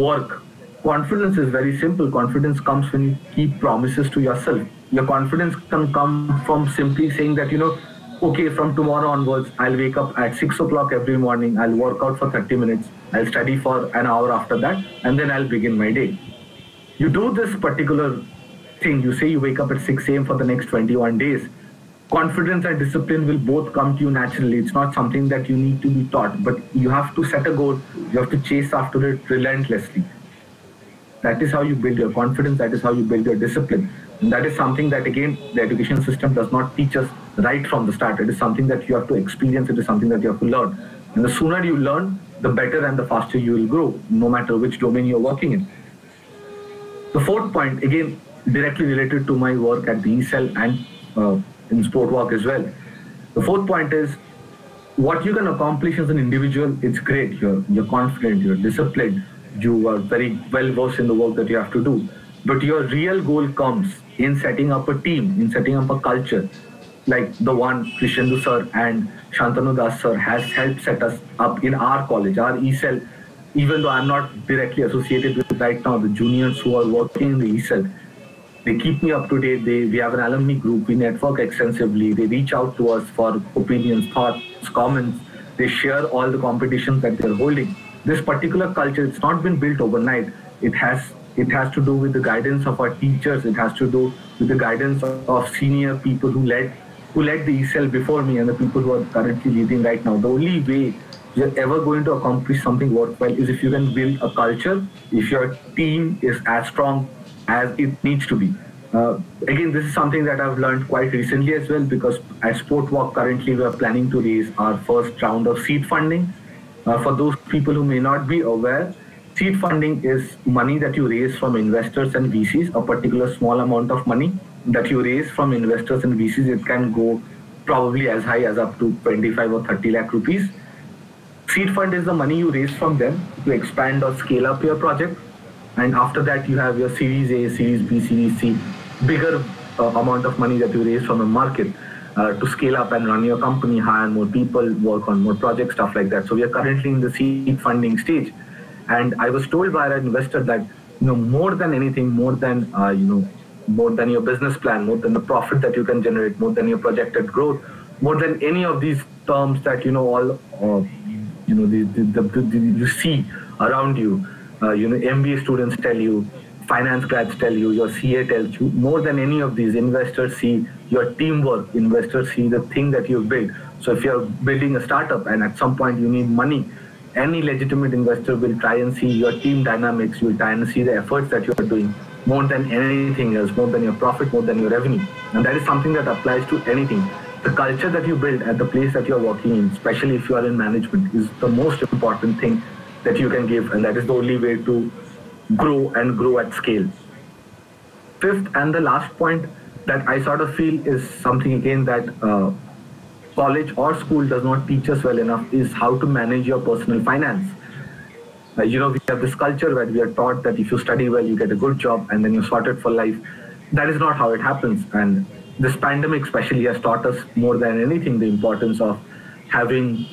work. Confidence is very simple. Confidence comes when you keep promises to yourself. Your confidence can come from simply saying that you know okay, from tomorrow onwards, I'll wake up at six o'clock every morning. I'll work out for 30 minutes. I'll study for an hour after that, and then I'll begin my day. You do this particular thing. You say you wake up at 6 a.m. for the next 21 days. Confidence and discipline will both come to you naturally. It's not something that you need to be taught, but you have to set a goal. You have to chase after it relentlessly. That is how you build your confidence. That is how you build your discipline. And that is something that, again, the education system does not teach us right from the start. It is something that you have to experience. It is something that you have to learn. And the sooner you learn, the better and the faster you will grow, no matter which domain you're working in. The fourth point, again, directly related to my work at the E-Cell and uh, in Sportwalk as well. The fourth point is what you can accomplish as an individual, it's great. You're, you're confident, you're disciplined, you are very well versed in the work that you have to do. But your real goal comes in setting up a team, in setting up a culture, like the one Krishnendu sir and Santanu Das sir has helped set us up in our college, our E-Cell, even though I'm not directly associated with right now, the juniors who are working in the E-Cell, they keep me up to date. They, we have an alumni group, we network extensively, they reach out to us for opinions, thoughts, comments, they share all the competitions that they're holding. This particular culture, it's not been built overnight. It has it has to do with the guidance of our teachers. It has to do with the guidance of senior people who led who led the E-Cell before me and the people who are currently leading right now. The only way you're ever going to accomplish something worthwhile is if you can build a culture, if your team is as strong as it needs to be. Uh, again, this is something that I've learned quite recently as well because at Sportwalk currently we are planning to raise our first round of seed funding. Uh, for those people who may not be aware, seed funding is money that you raise from investors and VCs, a particular small amount of money that you raise from investors and VCs, it can go probably as high as up to 25 or 30 lakh rupees. Seed fund is the money you raise from them to expand or scale up your project. And after that, you have your Series A, Series B, Series C, bigger uh, amount of money that you raise from the market uh, to scale up and run your company, hire more people, work on more projects, stuff like that. So we are currently in the seed funding stage. And I was told by an investor that, you know, more than anything, more than, uh, you know, more than your business plan, more than the profit that you can generate, more than your projected growth, more than any of these terms that you know all, uh, you know, the, the, the, the, you see around you. Uh, you know, MBA students tell you, finance grads tell you, your CA tells you. More than any of these, investors see your teamwork. Investors see the thing that you've built. So if you're building a startup and at some point you need money, any legitimate investor will try and see your team dynamics. Will try and see the efforts that you are doing more than anything else, more than your profit, more than your revenue. And that is something that applies to anything. The culture that you build at the place that you're working in, especially if you are in management, is the most important thing that you can give. And that is the only way to grow and grow at scale. Fifth and the last point that I sort of feel is something again that uh, college or school does not teach us well enough is how to manage your personal finance. Uh, you know, we have this culture where we are taught that if you study well, you get a good job and then you're sorted for life. That is not how it happens. And this pandemic especially has taught us more than anything the importance of having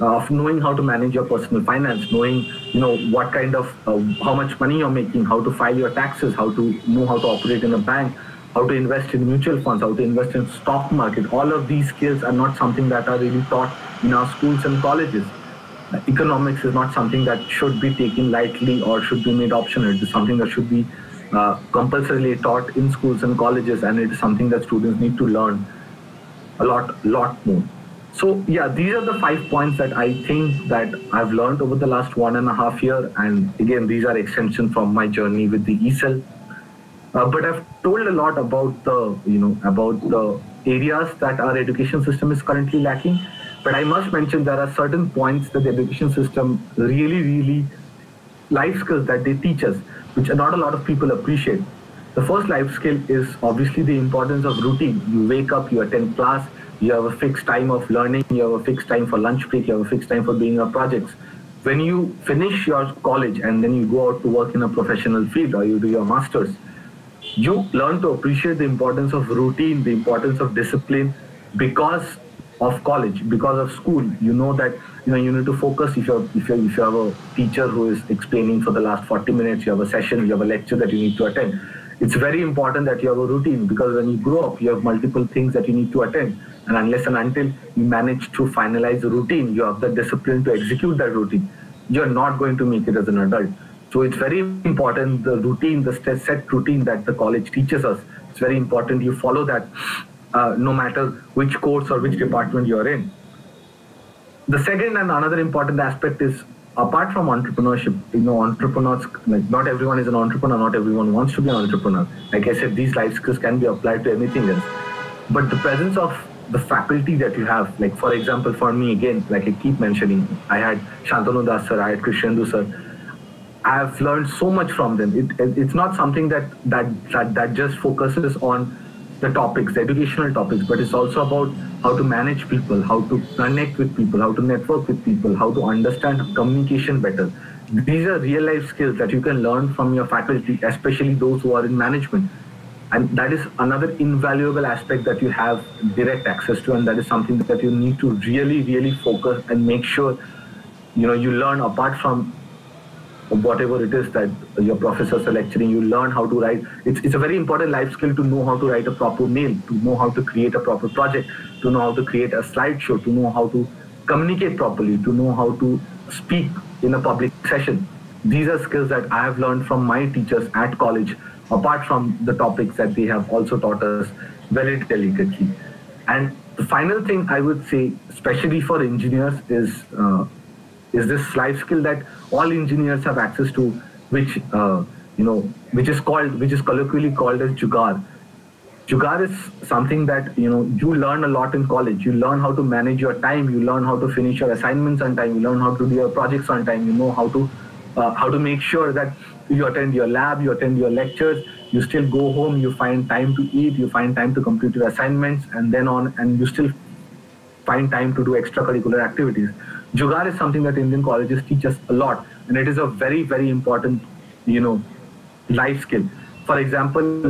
uh, of knowing how to manage your personal finance knowing you know what kind of uh, how much money you're making how to file your taxes how to know how to operate in a bank how to invest in mutual funds how to invest in stock market all of these skills are not something that are really taught in our schools and colleges economics is not something that should be taken lightly or should be made optional. It is something that should be uh, compulsorily taught in schools and colleges and it is something that students need to learn a lot lot more. So yeah these are the five points that i think that i've learned over the last one and a half year and again these are extension from my journey with the E-Cell. Uh, but i've told a lot about the you know about the areas that our education system is currently lacking but i must mention there are certain points that the education system really really life skills that they teach us which not a lot of people appreciate. The first life skill is obviously the importance of routine. You wake up, you attend class, you have a fixed time of learning, you have a fixed time for lunch break, you have a fixed time for doing your projects. When you finish your college and then you go out to work in a professional field or you do your master's, you learn to appreciate the importance of routine, the importance of discipline because of college, because of school. You know that you know you need to focus if you're if you if you have a teacher who is explaining for the last 40 minutes you have a session you have a lecture that you need to attend. It's very important that you have a routine because when you grow up you have multiple things that you need to attend. And unless and until you manage to finalize the routine you have the discipline to execute that routine. You're not going to make it as an adult. So it's very important the routine the set routine that the college teaches us. It's very important you follow that uh, no matter which course or which department you're in the second and another important aspect is apart from entrepreneurship, you know, entrepreneurs, like not everyone is an entrepreneur, not everyone wants to be an entrepreneur. Like I said, these life skills can be applied to anything else. But the presence of the faculty that you have, like for example, for me again, like I keep mentioning, I had Santanu Das sir, I had Krishnendu sir. I have learned so much from them. It, it, it's not something that, that that that just focuses on the topics, educational topics, but it's also about how to manage people, how to connect with people, how to network with people, how to understand communication better. These are real life skills that you can learn from your faculty, especially those who are in management. And that is another invaluable aspect that you have direct access to, and that is something that you need to really, really focus and make sure you know you learn apart from whatever it is that your professors are lecturing, you learn how to write. It's, it's a very important life skill to know how to write a proper mail, to know how to create a proper project, to know how to create a slideshow, to know how to communicate properly, to know how to speak in a public session. These are skills that I have learned from my teachers at college, apart from the topics that they have also taught us very delicately. And the final thing I would say, especially for engineers, is uh, is this life skill that all engineers have access to, which uh, you know, which is called, which is colloquially called as jugaad. Jugaad is something that you know you learn a lot in college. You learn how to manage your time. You learn how to finish your assignments on time. You learn how to do your projects on time. You know how to uh, how to make sure that you attend your lab, you attend your lectures, you still go home, you find time to eat, you find time to complete your assignments, and then on, and you still find time to do extracurricular activities. Jugaad is something that Indian colleges teach us a lot, and it is a very, very important, you know, life skill. For example,